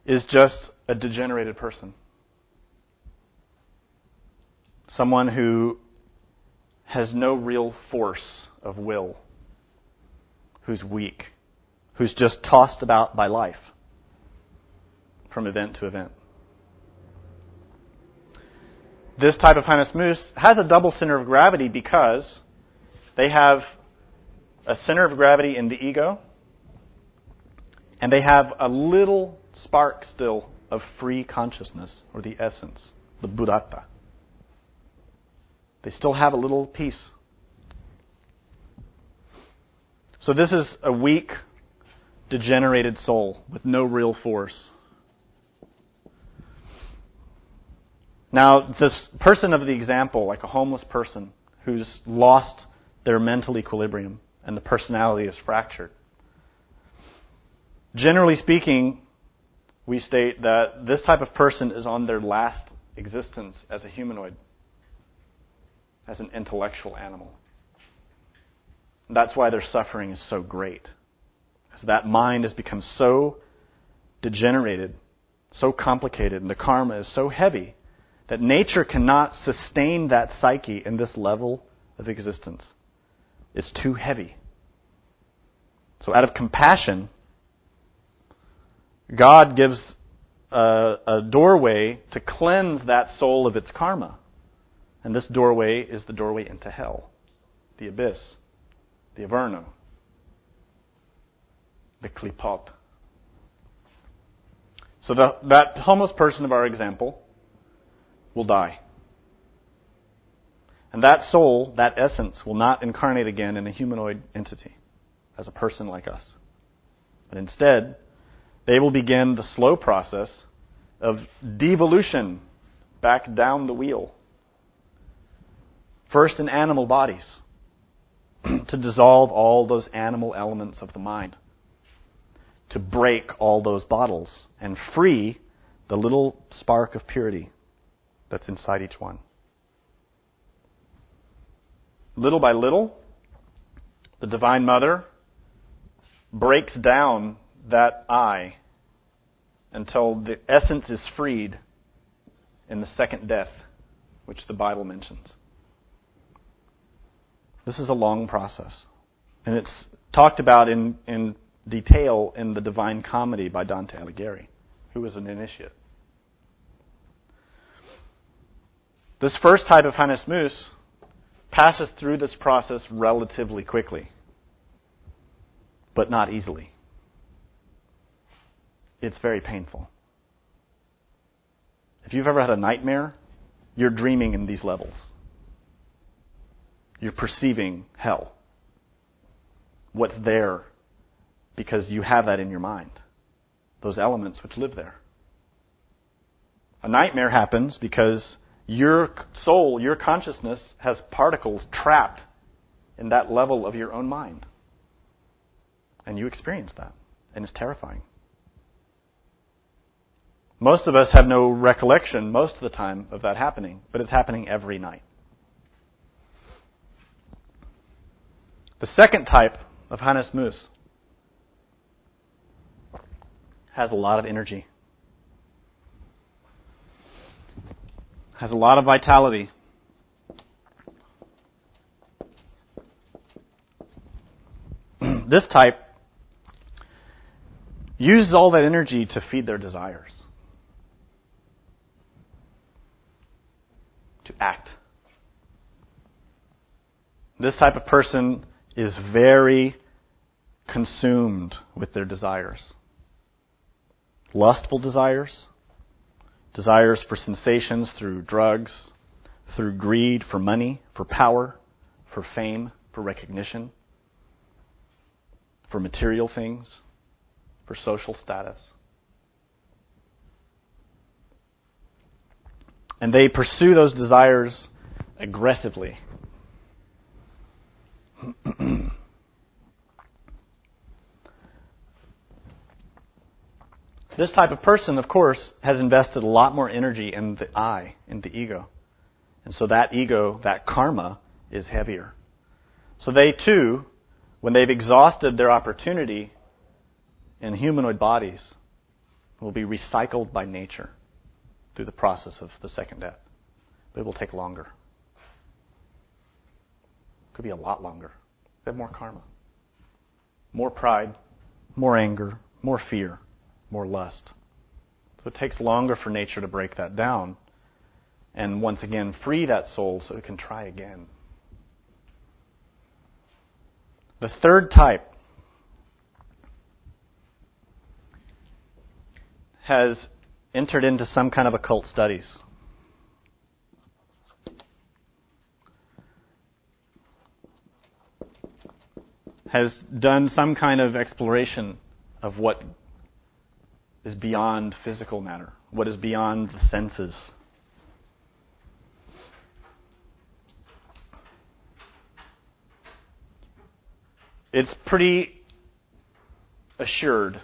is just a degenerated person. Someone who has no real force of will, who's weak, who's just tossed about by life from event to event. This type of Hanasmuss has a double center of gravity because they have a center of gravity in the ego, and they have a little spark still of free consciousness, or the essence, the Buddhata. They still have a little piece. So this is a weak, degenerated soul with no real force. Now, this person of the example, like a homeless person who's lost their mental equilibrium and the personality is fractured. Generally speaking, we state that this type of person is on their last existence as a humanoid, as an intellectual animal. And that's why their suffering is so great. Because that mind has become so degenerated, so complicated, and the karma is so heavy that nature cannot sustain that psyche in this level of existence. It's too heavy. So, out of compassion, God gives a, a, doorway to cleanse that soul of its karma. And this doorway is the doorway into hell, the abyss, the averno, the klipot. So the, that homeless person of our example will die. And that soul, that essence, will not incarnate again in a humanoid entity as a person like us. But instead, they will begin the slow process of devolution back down the wheel. First in animal bodies, [CLEARS THROAT] to dissolve all those animal elements of the mind, to break all those bottles and free the little spark of purity that's inside each one. Little by little, the Divine Mother breaks down that I until the essence is freed in the second death, which the Bible mentions. This is a long process. And it's talked about in, in detail in the Divine Comedy by Dante Alighieri, who was an initiate. This first type of Hanasmuss passes through this process relatively quickly, but not easily. It's very painful. If you've ever had a nightmare, you're dreaming in these levels. You're perceiving hell. What's there because you have that in your mind. Those elements which live there. A nightmare happens because your soul, your consciousness has particles trapped in that level of your own mind. And you experience that. And it's terrifying. Most of us have no recollection most of the time of that happening, but it's happening every night. The second type of Hanasmuss has a lot of energy. has a lot of vitality. [CLEARS THROAT] this type uses all that energy to feed their desires, to act. This type of person is very consumed with their desires. Lustful desires, desires for sensations through drugs, through greed for money, for power, for fame, for recognition, for material things, for social status. And they pursue those desires aggressively. [CLEARS THROAT] this type of person, of course, has invested a lot more energy in the I, in the ego. And so that ego, that karma, is heavier. So they too, when they've exhausted their opportunity in humanoid bodies, will be recycled by nature through the process of the second death. But it will take longer. Could be a lot longer. They have more karma, more pride, more anger, more fear, more lust. So it takes longer for nature to break that down and once again free that soul so it can try again. The third type has entered into some kind of occult studies. Has done some kind of exploration of what is beyond physical matter, what is beyond the senses. It's pretty assured.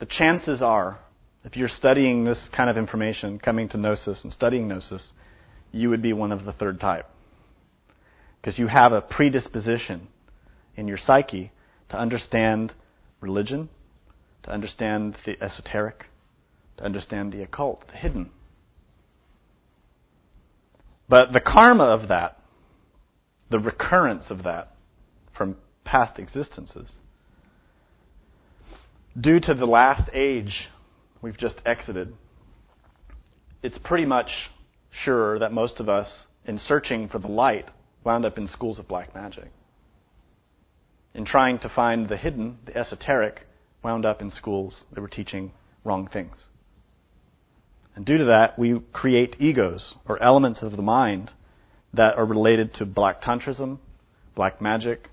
The chances are if you're studying this kind of information, coming to Gnosis and studying Gnosis, you would be one of the third type. Because you have a predisposition in your psyche to understand religion, to understand the esoteric, to understand the occult, the hidden. But the karma of that, the recurrence of that from past existences, due to the last age we've just exited, it's pretty much sure that most of us, in searching for the light, wound up in schools of black magic. In trying to find the hidden, the esoteric, wound up in schools that were teaching wrong things. And due to that, we create egos, or elements of the mind, that are related to black tantrism, black magic,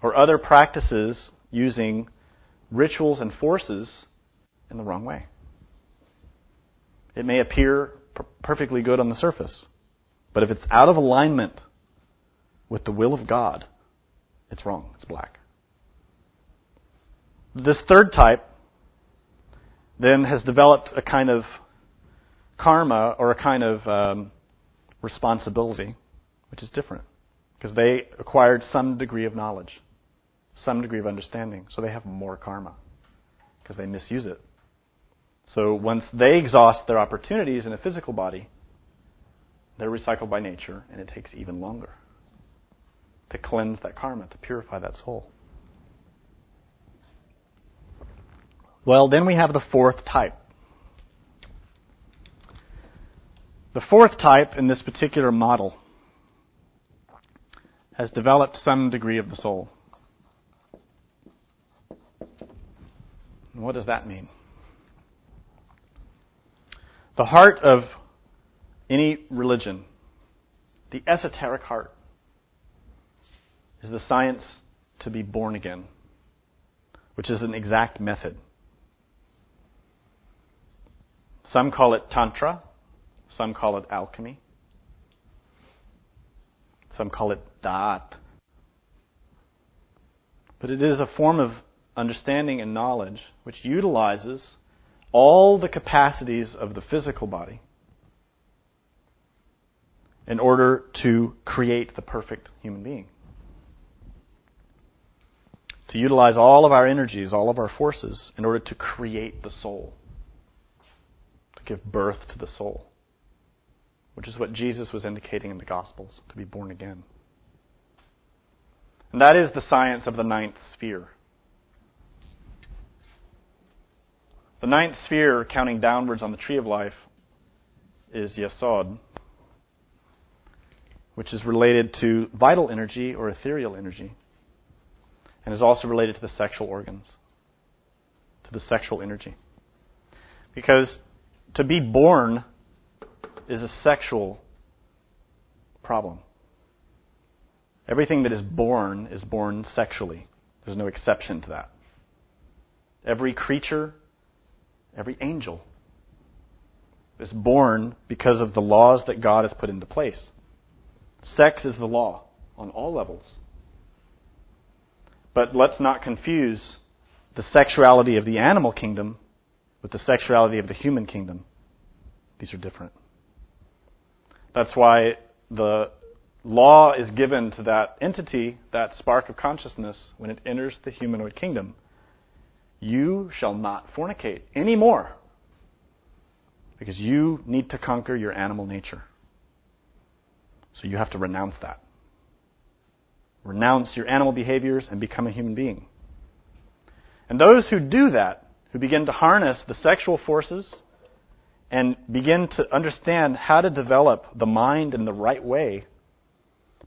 or other practices using rituals and forces in the wrong way. It may appear per- perfectly good on the surface, but if it's out of alignment with the will of God, it's wrong. It's black. This third type then has developed a kind of karma or a kind of um, responsibility, which is different because they acquired some degree of knowledge, some degree of understanding, so they have more karma because they misuse it. So once they exhaust their opportunities in a physical body, they're recycled by nature, and it takes even longer to cleanse that karma, to purify that soul. Well, then we have the fourth type. The fourth type in this particular model has developed some degree of the soul. what does that mean? The heart of any religion, the esoteric heart, is the science to be born again, which is an exact method. Some call it Tantra, some call it alchemy, some call it Da'at. But it is a form of understanding and knowledge which utilizes all the capacities of the physical body in order to create the perfect human being. To utilize all of our energies, all of our forces, in order to create the soul, to give birth to the soul, which is what Jesus was indicating in the Gospels to be born again. And that is the science of the ninth sphere. The ninth sphere, counting downwards on the tree of life, is Yesod, which is related to vital energy or ethereal energy, and is also related to the sexual organs, to the sexual energy. Because to be born is a sexual problem. Everything that is born is born sexually. There's no exception to that. Every creature, every angel is born because of the laws that God has put into place. Sex is the law on all levels. But let's not confuse the sexuality of the animal kingdom with the sexuality of the human kingdom. These are different. That's why the law is given to that entity, that spark of consciousness, when it enters the humanoid kingdom. You shall not fornicate anymore because you need to conquer your animal nature. So you have to renounce that. Renounce your animal behaviors and become a human being. And those who do that, who begin to harness the sexual forces and begin to understand how to develop the mind in the right way,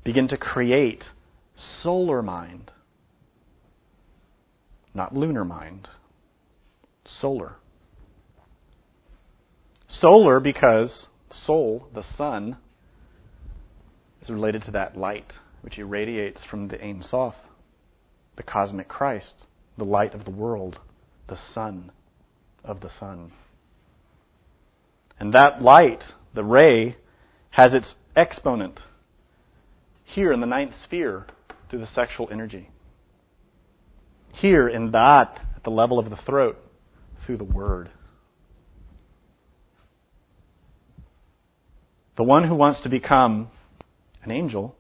begin to create solar mind, not lunar mind, solar. Solar because soul, the sun, is related to that light which irradiates from the Ein Sof, the cosmic Christ, the light of the world, the sun of the sun. And that light, the ray, has its exponent here in the ninth sphere through the sexual energy. Here in that, at the level of the throat, through the word. The one who wants to become an angel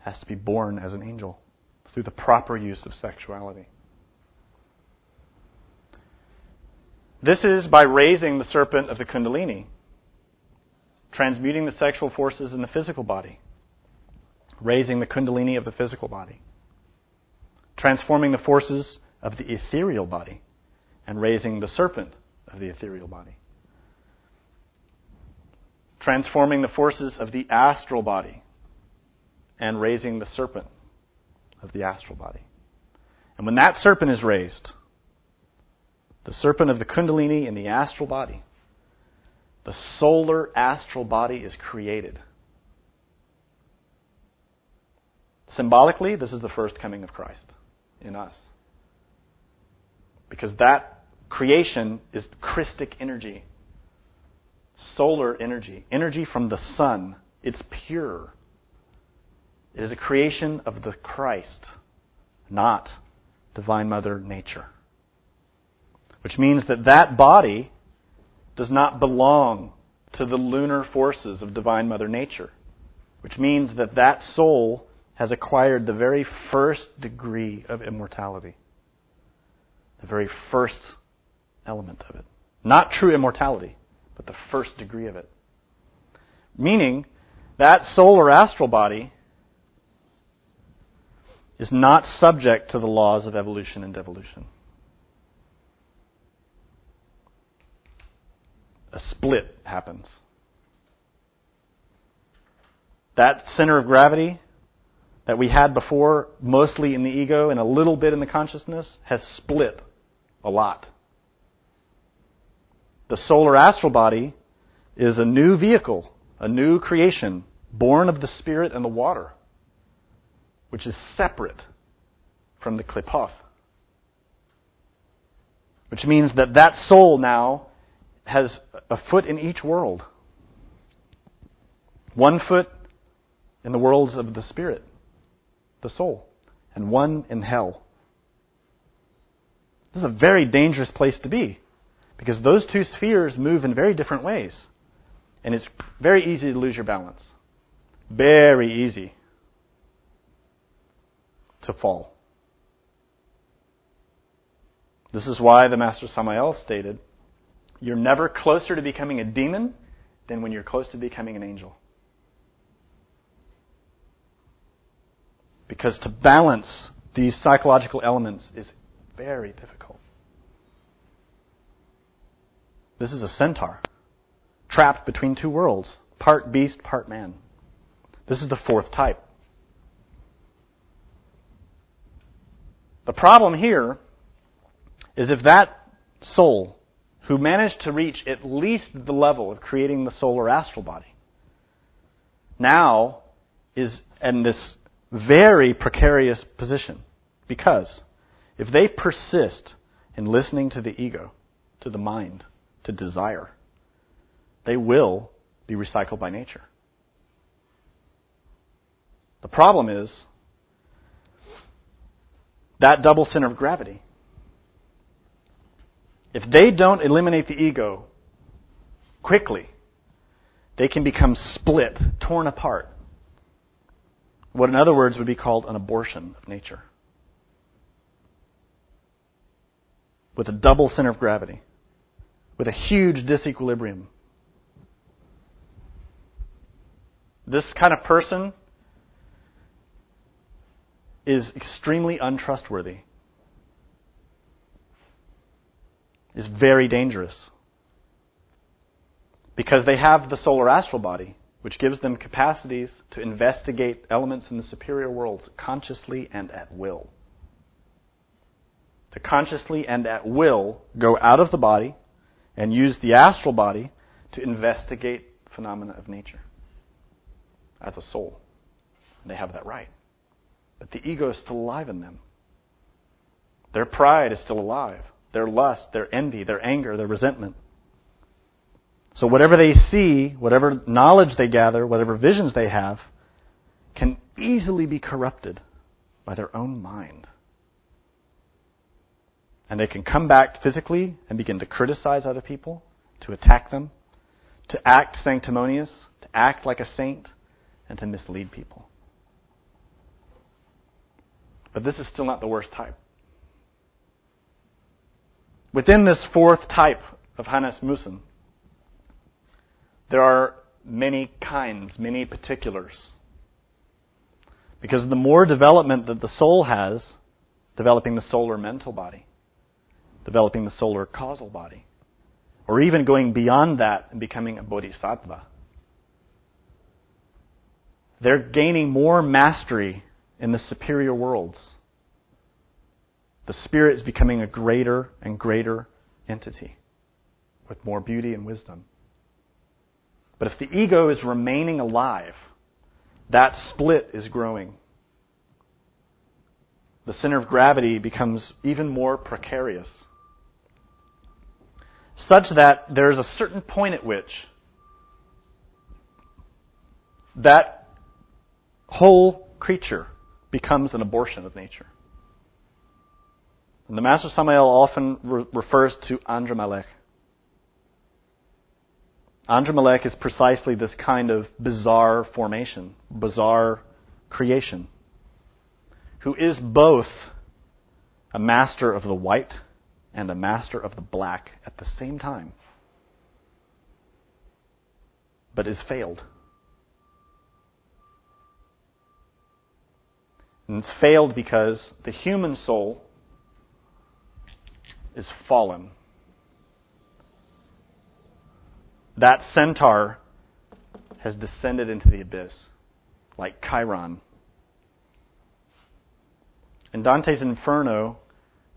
has to be born as an angel through the proper use of sexuality. This is by raising the serpent of the Kundalini, transmuting the sexual forces in the physical body, raising the Kundalini of the physical body, transforming the forces of the ethereal body, and raising the serpent of the ethereal body, transforming the forces of the astral body, and raising the serpent of the astral body. And when that serpent is raised, the serpent of the Kundalini in the astral body, the solar astral body is created. Symbolically, this is the first coming of Christ in us. Because that creation is Christic energy, solar energy, energy from the sun. It's pure. It is a creation of the Christ, not Divine Mother nature. Which means that that body does not belong to the lunar forces of Divine Mother nature. Which means that that soul has acquired the very first degree of immortality. The very first element of it. Not true immortality, but the first degree of it. Meaning, that soul or astral body is not subject to the laws of evolution and devolution. A split happens. That center of gravity that we had before, mostly in the ego and a little bit in the consciousness, has split a lot. The solar astral body is a new vehicle, a new creation, born of the spirit and the water which is separate from the Qliphoth. Which means that that soul now has a foot in each world. One foot in the worlds of the spirit, the soul, and one in hell. This is a very dangerous place to be because those two spheres move in very different ways. And it's very easy to lose your balance. Very easy to fall. This is why the Master Samael stated, You're never closer to becoming a demon than when you're close to becoming an angel. Because to balance these psychological elements is very difficult. This is a centaur, trapped between two worlds, part beast, part man. This is the fourth type. The problem here is if that soul who managed to reach at least the level of creating the solar astral body now is in this very precarious position because if they persist in listening to the ego, to the mind, to desire, they will be recycled by nature. The problem is that double center of gravity. If they don't eliminate the ego quickly, they can become split, torn apart. What, in other words, would be called an abortion of nature. With a double center of gravity, with a huge disequilibrium. This kind of person is extremely untrustworthy, is very dangerous. Because they have the solar astral body, which gives them capacities to investigate elements in the superior worlds consciously and at will. To consciously and at will go out of the body and use the astral body to investigate phenomena of nature as a soul. And they have that right. But the ego is still alive in them. Their pride is still alive. Their lust, their envy, their anger, their resentment. So whatever they see, whatever knowledge they gather, whatever visions they have, can easily be corrupted by their own mind. And they can come back physically and begin to criticize other people, to attack them, to act sanctimonious, to act like a saint, and to mislead people. But this is still not the worst type. Within this fourth type of Hanasmussen, there are many kinds, many particulars. Because the more development that the soul has, developing the solar mental body, developing the solar causal body, or even going beyond that and becoming a bodhisattva, they're gaining more mastery in the superior worlds. The spirit is becoming a greater and greater entity with more beauty and wisdom. But if the ego is remaining alive, that split is growing. The center of gravity becomes even more precarious, such that there's a certain point at which that whole creature becomes an abortion of nature. And the Master Samael often re- refers to Andramelech. Andramelech is precisely this kind of bizarre formation, bizarre creation, who is both a master of the white and a master of the black at the same time, but is failed. And it's failed because the human soul is fallen. That centaur has descended into the abyss, like Chiron. In Dante's Inferno,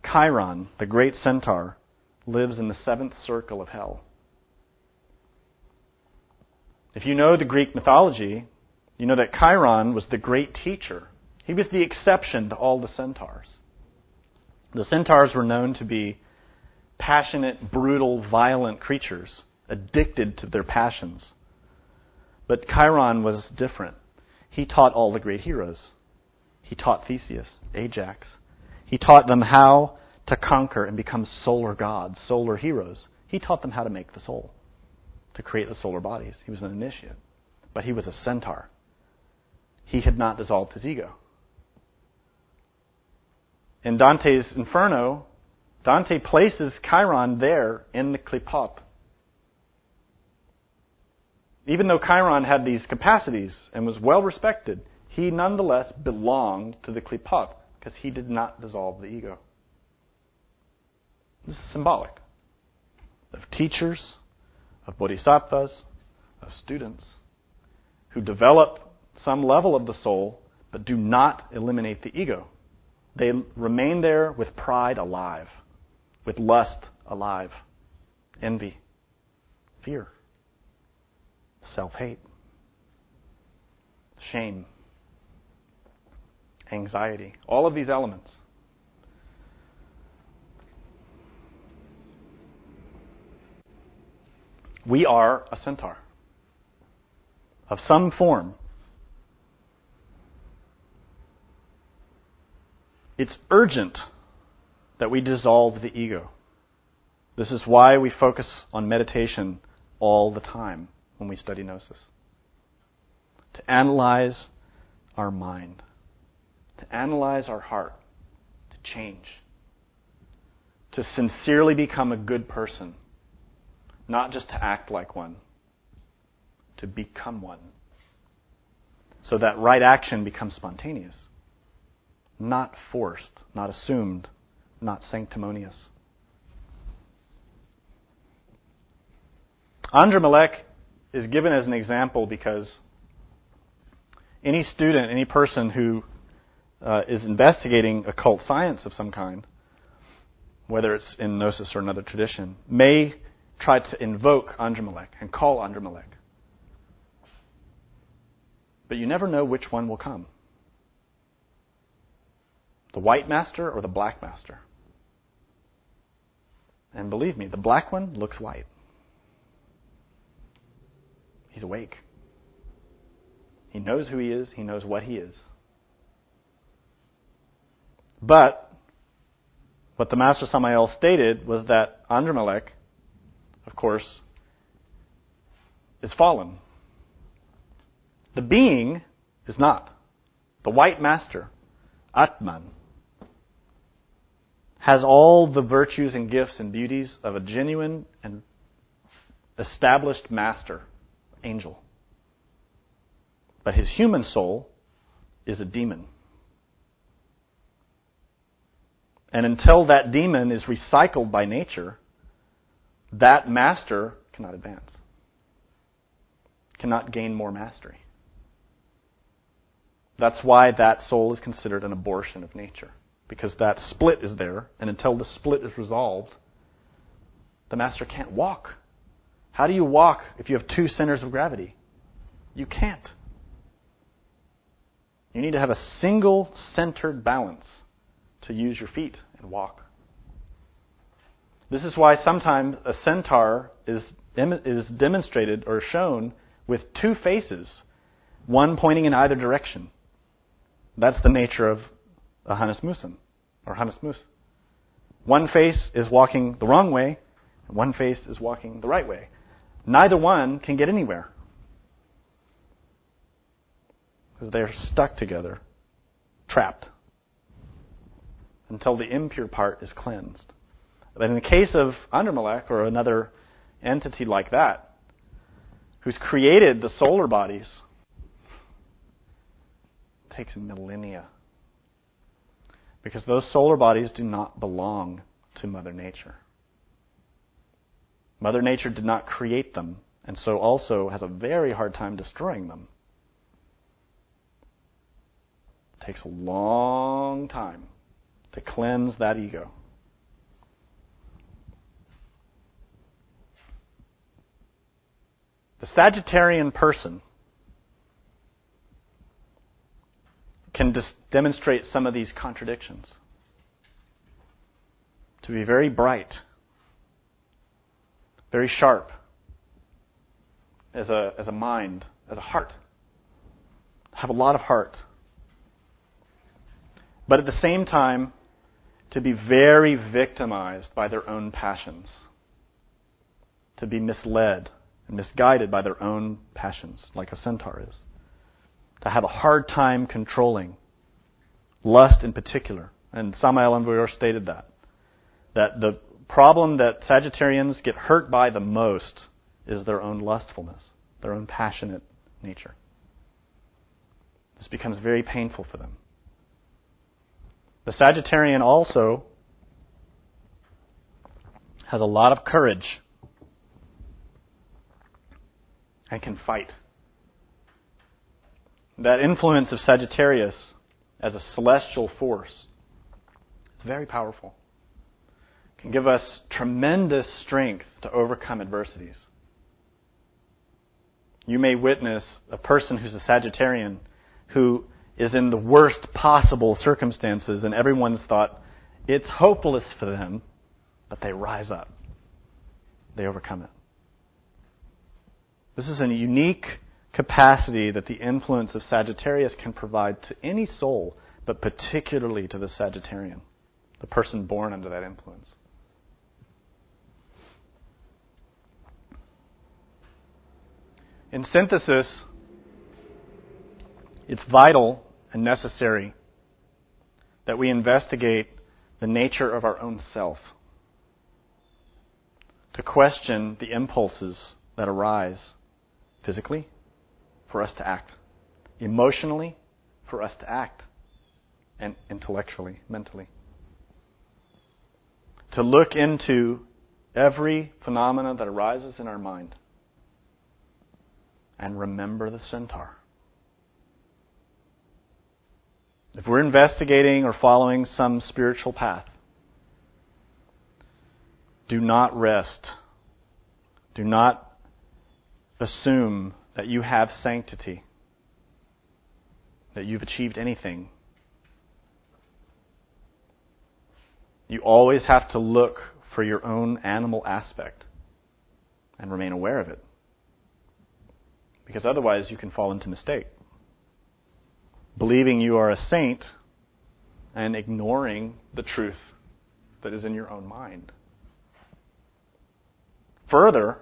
Chiron, the great centaur, lives in the seventh circle of hell. If you know the Greek mythology, you know that Chiron was the great teacher he was the exception to all the centaurs. The centaurs were known to be passionate, brutal, violent creatures, addicted to their passions. But Chiron was different. He taught all the great heroes. He taught Theseus, Ajax. He taught them how to conquer and become solar gods, solar heroes. He taught them how to make the soul, to create the solar bodies. He was an initiate. But he was a centaur. He had not dissolved his ego. In Dante's Inferno, Dante places Chiron there in the Qliphoth. Even though Chiron had these capacities and was well respected, he nonetheless belonged to the Qliphoth because he did not dissolve the ego. This is symbolic of teachers, of bodhisattvas, of students who develop some level of the soul but do not eliminate the ego. They remain there with pride alive, with lust alive, envy, fear, self hate, shame, anxiety. All of these elements. We are a centaur of some form. It's urgent that we dissolve the ego. This is why we focus on meditation all the time when we study Gnosis. To analyze our mind, to analyze our heart, to change, to sincerely become a good person, not just to act like one, to become one. So that right action becomes spontaneous, not forced, not assumed, not sanctimonious. André is given as an example because any student, any person who uh, is investigating occult science of some kind, whether it's in Gnosis or another tradition, may try to invoke André and call André But you never know which one will come the white master or the black master. And believe me, the black one looks white. He's awake. He knows who he is, he knows what he is. But what the Master Samael stated was that André of course, is fallen. The being is not. The white master, Atman, has all the virtues and gifts and beauties of a genuine and established master, angel. But his human soul is a demon. And until that demon is recycled by nature, that master cannot advance, cannot gain more mastery. That's why that soul is considered an abortion of nature, because that split is there, and until the split is resolved, the master can't walk. How do you walk if you have two centers of gravity? You can't. You need to have a single centered balance to use your feet and walk. This is why sometimes a centaur is, is demonstrated or shown with two faces, one pointing in either direction. That's the nature of a Hanasmussen or Hanasmuss. One face is walking the wrong way, and one face is walking the right way. Neither one can get anywhere because they're stuck together, trapped, until the impure part is cleansed. But in the case of André or another entity like that, who's created the solar bodies, takes millennia. Because those solar bodies do not belong to Mother Nature. Mother Nature did not create them, and so also has a very hard time destroying them. It takes a long time to cleanse that ego. The Sagittarian person can dis- demonstrate some of these contradictions. To be very bright, very sharp as a, as a mind, as a heart, have a lot of heart. But at the same time, to be very victimized by their own passions, to be misled and misguided by their own passions, like a centaur is. To have a hard time controlling lust in particular. And Samael Weor stated that. That the problem that Sagittarians get hurt by the most is their own lustfulness, their own passionate nature. This becomes very painful for them. The Sagittarian also has a lot of courage and can fight. That influence of Sagittarius as a celestial force is very powerful. Can give us tremendous strength to overcome adversities. You may witness a person who's a Sagittarian who is in the worst possible circumstances, and everyone's thought it's hopeless for them, but they rise up. They overcome it. This is a unique capacity that the influence of Sagittarius can provide to any soul, but particularly to the Sagittarian, the person born under that influence. In synthesis, it's vital and necessary that we investigate the nature of our own self, to question the impulses that arise physically, for us to act, emotionally, for us to act, and intellectually, mentally. To look into every phenomena that arises in our mind and remember the centaur. If we're investigating or following some spiritual path, do not rest. Do not assume that you have sanctity, that you've achieved anything. You always have to look for your own animal aspect and remain aware of it. Because otherwise, you can fall into mistake believing you are a saint and ignoring the truth that is in your own mind. Further,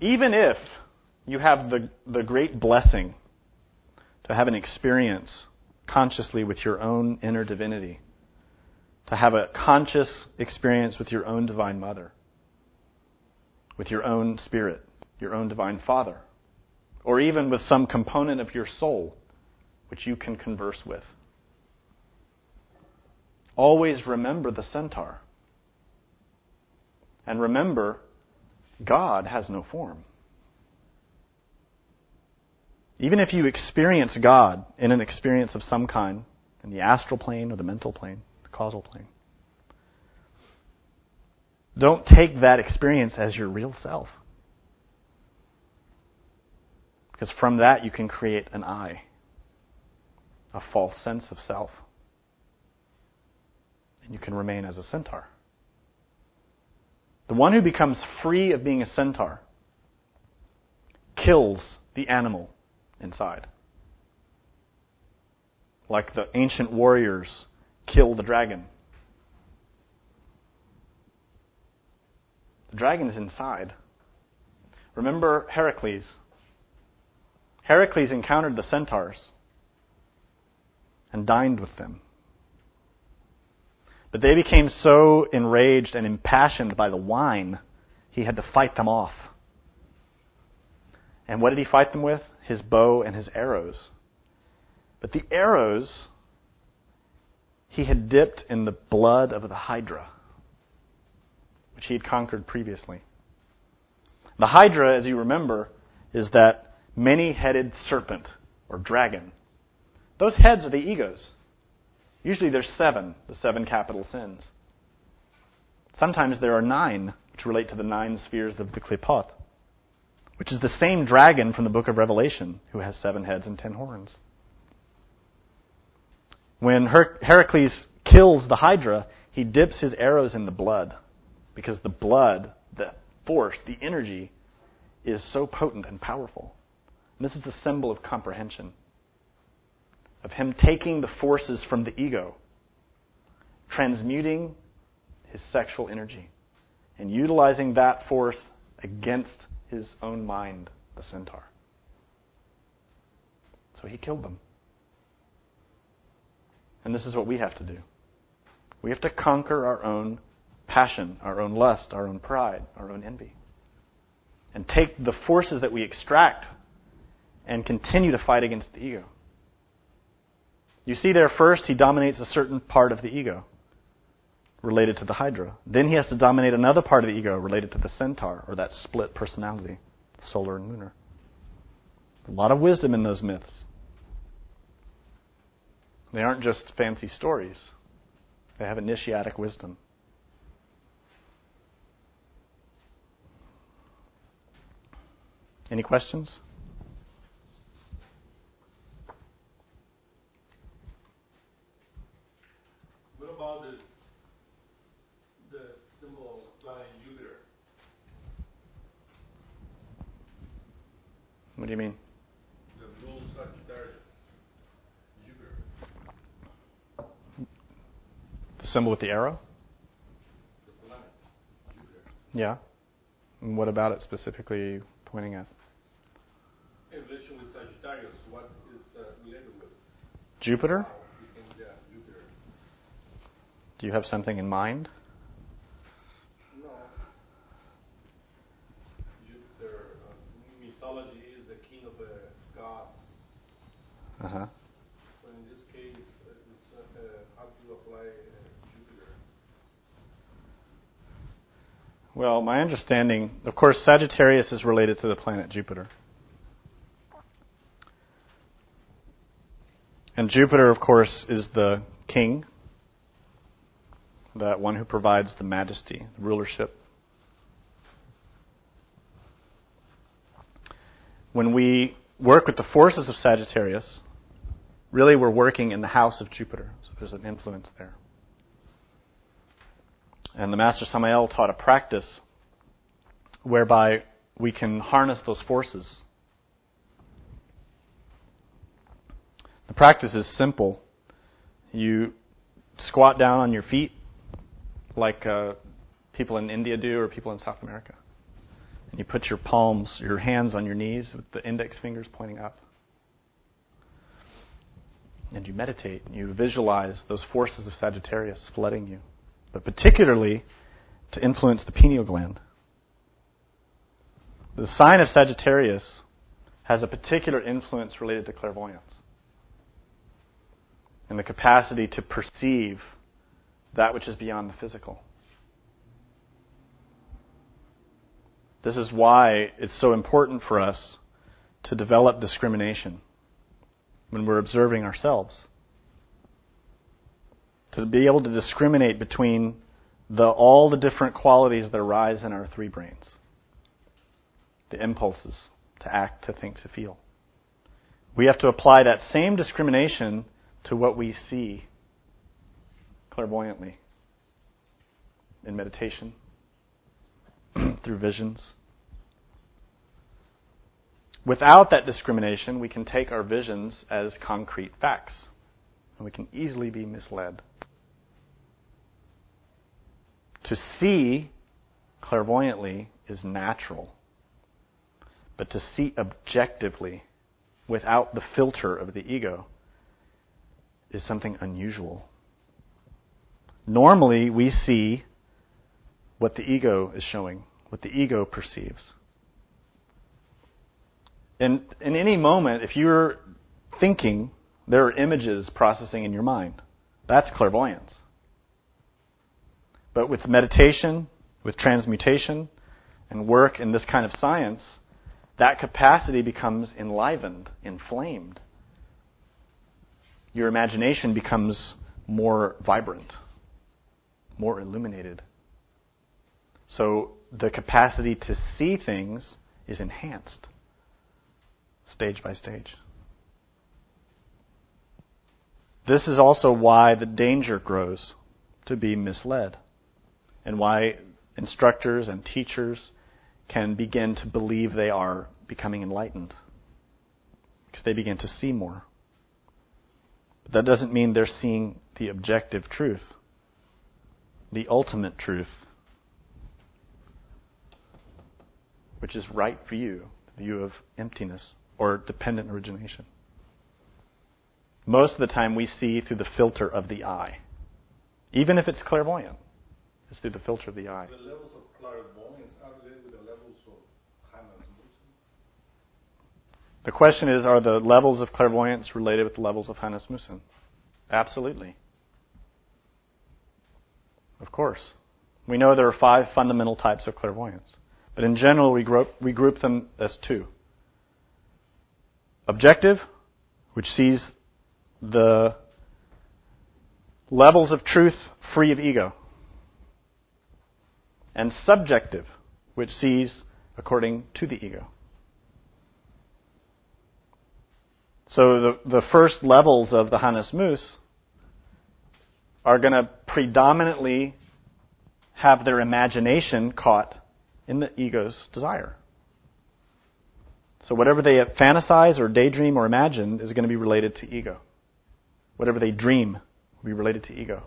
even if you have the, the great blessing to have an experience consciously with your own inner divinity, to have a conscious experience with your own divine mother, with your own spirit, your own divine father, or even with some component of your soul which you can converse with. Always remember the centaur. And remember, God has no form. Even if you experience God in an experience of some kind, in the astral plane or the mental plane, the causal plane, don't take that experience as your real self. Because from that you can create an I, a false sense of self. And you can remain as a centaur. The one who becomes free of being a centaur kills the animal inside. Like the ancient warriors kill the dragon. The dragon is inside. Remember Heracles Heracles encountered the centaurs and dined with them. But they became so enraged and impassioned by the wine, he had to fight them off. And what did he fight them with? His bow and his arrows. But the arrows he had dipped in the blood of the Hydra, which he had conquered previously. The Hydra, as you remember, is that many headed serpent or dragon. Those heads are the egos. Usually there's seven, the seven capital sins. Sometimes there are nine, which relate to the nine spheres of the Qliphoth, which is the same dragon from the book of Revelation, who has seven heads and ten horns. When Her- Heracles kills the Hydra, he dips his arrows in the blood, because the blood, the force, the energy, is so potent and powerful. This is a symbol of comprehension, of him taking the forces from the ego, transmuting his sexual energy, and utilizing that force against his own mind, the centaur. So he killed them. And this is what we have to do. We have to conquer our own passion, our own lust, our own pride, our own envy. And take the forces that we extract and continue to fight against the ego. You see there first, he dominates a certain part of the ego related to the Hydra. Then he has to dominate another part of the ego related to the centaur, or that split personality, solar and lunar. A lot of wisdom in those myths. They aren't just fancy stories, they have initiatic wisdom. Any questions? Do you mean? The rule Jupiter. The symbol with the arrow? The planet, Yeah. And what about it specifically are you pointing at? In relation with Sagittarius, what is uh, related with? Jupiter? You yeah, Jupiter. Do you have something in mind? No. Jupiter, uh, mythology is the king of the gods. Uh huh. So in this case, uh, uh, how do you apply uh, Jupiter? Well, my understanding, of course, Sagittarius is related to the planet Jupiter. And Jupiter, of course, is the king, that one who provides the majesty, the rulership. When we work with the forces of Sagittarius, really we're working in the house of Jupiter, so there's an influence there. And the Master Samael taught a practice whereby we can harness those forces. The practice is simple. You squat down on your feet like uh, people in India do or people in South America. And you put your palms, your hands on your knees with the index fingers pointing up. And you meditate. and You visualize those forces of Sagittarius flooding you but particularly to influence the pineal gland. The sign of Sagittarius has a particular influence related to clairvoyance and the capacity to perceive that which is beyond the physical. This is why it's so important for us to develop discrimination when we're observing ourselves to be able to discriminate between the, all the different qualities that arise in our three brains the impulses to act, to think, to feel. We have to apply that same discrimination to what we see clairvoyantly in meditation, [CLEARS THROAT] through visions. Without that discrimination, we can take our visions as concrete facts, and we can easily be misled. To see clairvoyantly is natural, but to see objectively without the filter of the ego is something unusual. Normally, we see what the ego is showing, what the ego perceives. And in any moment, if you're thinking, there are images processing in your mind. That's clairvoyance. But with meditation, with transmutation, and work in this kind of science, that capacity becomes enlivened, inflamed. Your imagination becomes more vibrant, more illuminated. So the capacity to see things is enhanced stage by stage. This is also why the danger grows to be misled and why instructors and teachers can begin to believe they are becoming enlightened because they begin to see more. But that doesn't mean they're seeing the objective truth, the ultimate truth, which is right view, the view of emptiness or dependent origination. Most of the time we see through the filter of the I, even if it's clairvoyant. It's through the filter of the I. The levels of clairvoyance are related with the levels of The question is are the levels of clairvoyance related with the levels of Hanasmussen? Absolutely. Of course. We know there are five fundamental types of clairvoyance. But in general, we group, we group them as two objective, which sees the levels of truth free of ego, and subjective, which sees according to the ego. So the, the first levels of the Hanasmuss are going to predominantly have their imagination caught in the ego's desire. So whatever they fantasize or daydream or imagine is going to be related to ego. Whatever they dream will be related to ego.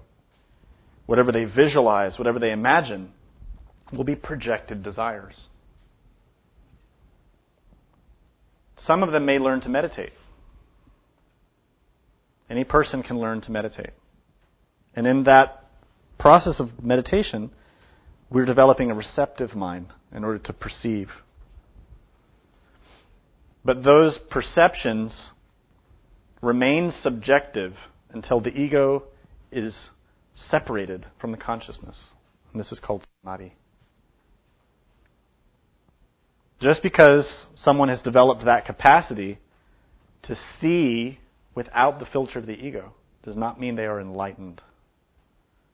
Whatever they visualize, whatever they imagine, will be projected desires. Some of them may learn to meditate. Any person can learn to meditate. And in that process of meditation, we're developing a receptive mind in order to perceive. But those perceptions remain subjective until the ego is separated from the consciousness. And this is called samadhi. Just because someone has developed that capacity to see without the filter of the ego does not mean they are enlightened.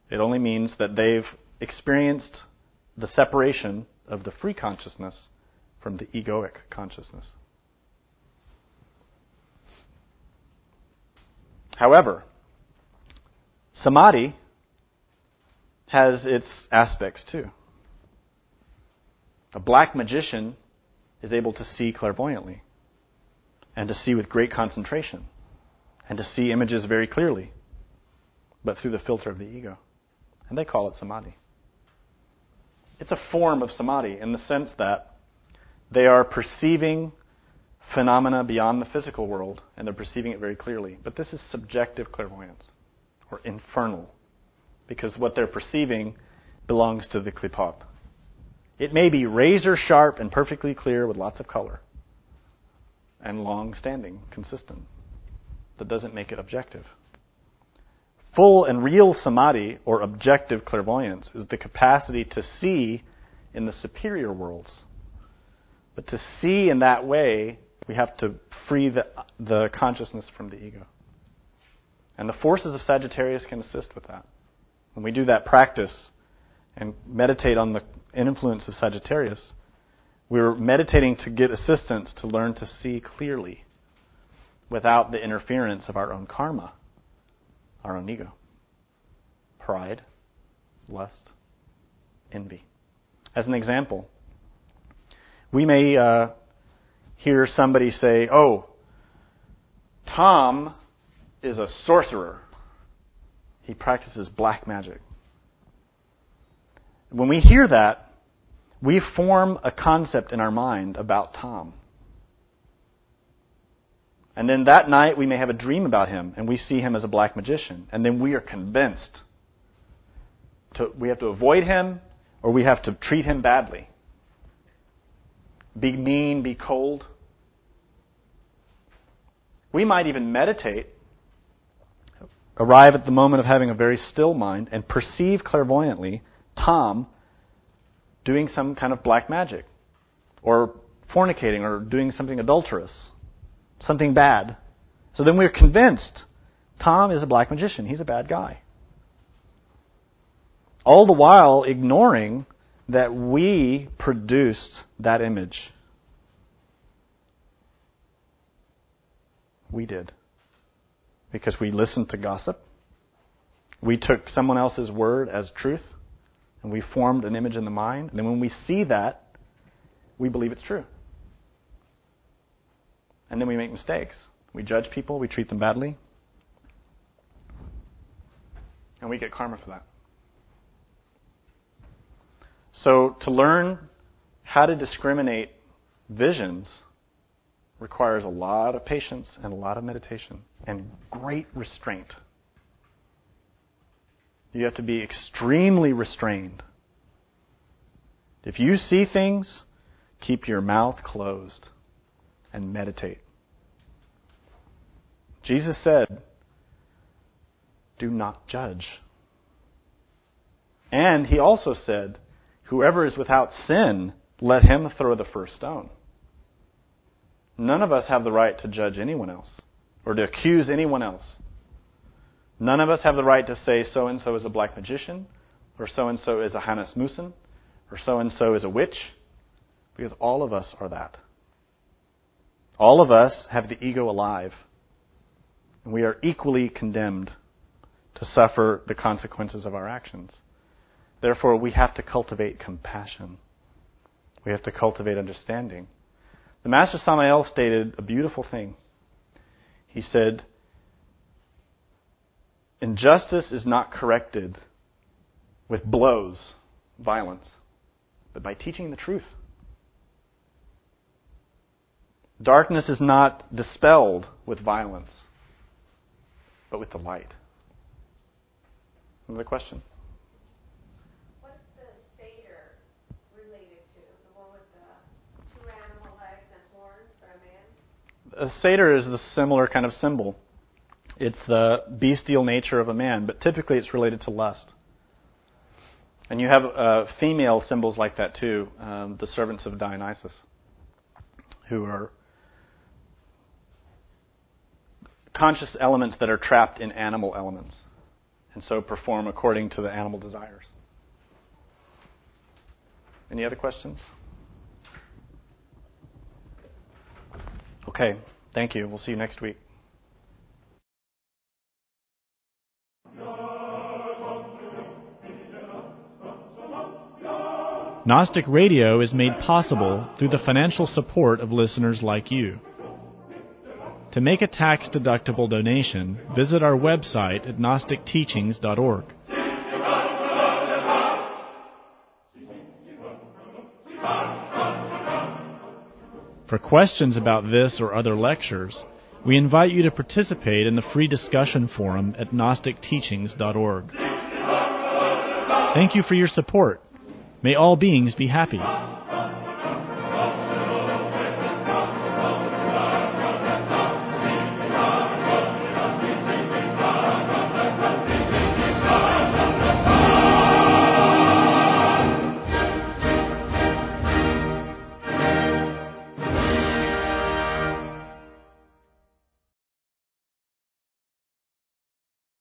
It only means that they've experienced the separation of the free consciousness from the egoic consciousness. However, samadhi has its aspects too. A black magician is able to see clairvoyantly and to see with great concentration and to see images very clearly, but through the filter of the ego. And they call it samadhi. It's a form of samadhi in the sense that they are perceiving phenomena beyond the physical world and they're perceiving it very clearly. But this is subjective clairvoyance or infernal because what they're perceiving belongs to the Qliphoth. It may be razor sharp and perfectly clear with lots of color and long standing, consistent. That doesn't make it objective. Full and real samadhi, or objective clairvoyance, is the capacity to see in the superior worlds. But to see in that way, we have to free the, the consciousness from the ego. And the forces of Sagittarius can assist with that. When we do that practice and meditate on the influence of Sagittarius, we're meditating to get assistance to learn to see clearly without the interference of our own karma, our own ego, pride, lust, envy. As an example, we may uh, hear somebody say, Oh, Tom is a sorcerer. He practices black magic. When we hear that, we form a concept in our mind about Tom. And then that night we may have a dream about him and we see him as a black magician. And then we are convinced to, we have to avoid him or we have to treat him badly. Be mean, be cold. We might even meditate, arrive at the moment of having a very still mind, and perceive clairvoyantly Tom doing some kind of black magic, or fornicating, or doing something adulterous, something bad. So then we're convinced Tom is a black magician. He's a bad guy. All the while ignoring that we produced that image. We did. Because we listened to gossip. We took someone else's word as truth and we formed an image in the mind. And then when we see that, we believe it's true. And then we make mistakes. We judge people, we treat them badly, and we get karma for that. So, to learn how to discriminate visions requires a lot of patience and a lot of meditation and great restraint. You have to be extremely restrained. If you see things, keep your mouth closed and meditate. Jesus said, Do not judge. And he also said, Whoever is without sin, let him throw the first stone. None of us have the right to judge anyone else or to accuse anyone else. None of us have the right to say so and so is a black magician, or so and so is a Hanasmussen, or so and so is a witch, because all of us are that. All of us have the ego alive, and we are equally condemned to suffer the consequences of our actions. Therefore, we have to cultivate compassion. We have to cultivate understanding. The Master Samael stated a beautiful thing. He said, Injustice is not corrected with blows, violence, but by teaching the truth. Darkness is not dispelled with violence, but with the light. Another question? What's the satyr related to? The one with the two animal legs and horns for a satyr is the similar kind of symbol. It's the bestial nature of a man, but typically it's related to lust. And you have uh, female symbols like that too, um, the servants of Dionysus, who are conscious elements that are trapped in animal elements, and so perform according to the animal desires. Any other questions? Okay, thank you. We'll see you next week. Gnostic Radio is made possible through the financial support of listeners like you. To make a tax deductible donation, visit our website at GnosticTeachings.org. For questions about this or other lectures, we invite you to participate in the free discussion forum at GnosticTeachings.org. Thank you for your support. May all beings be happy.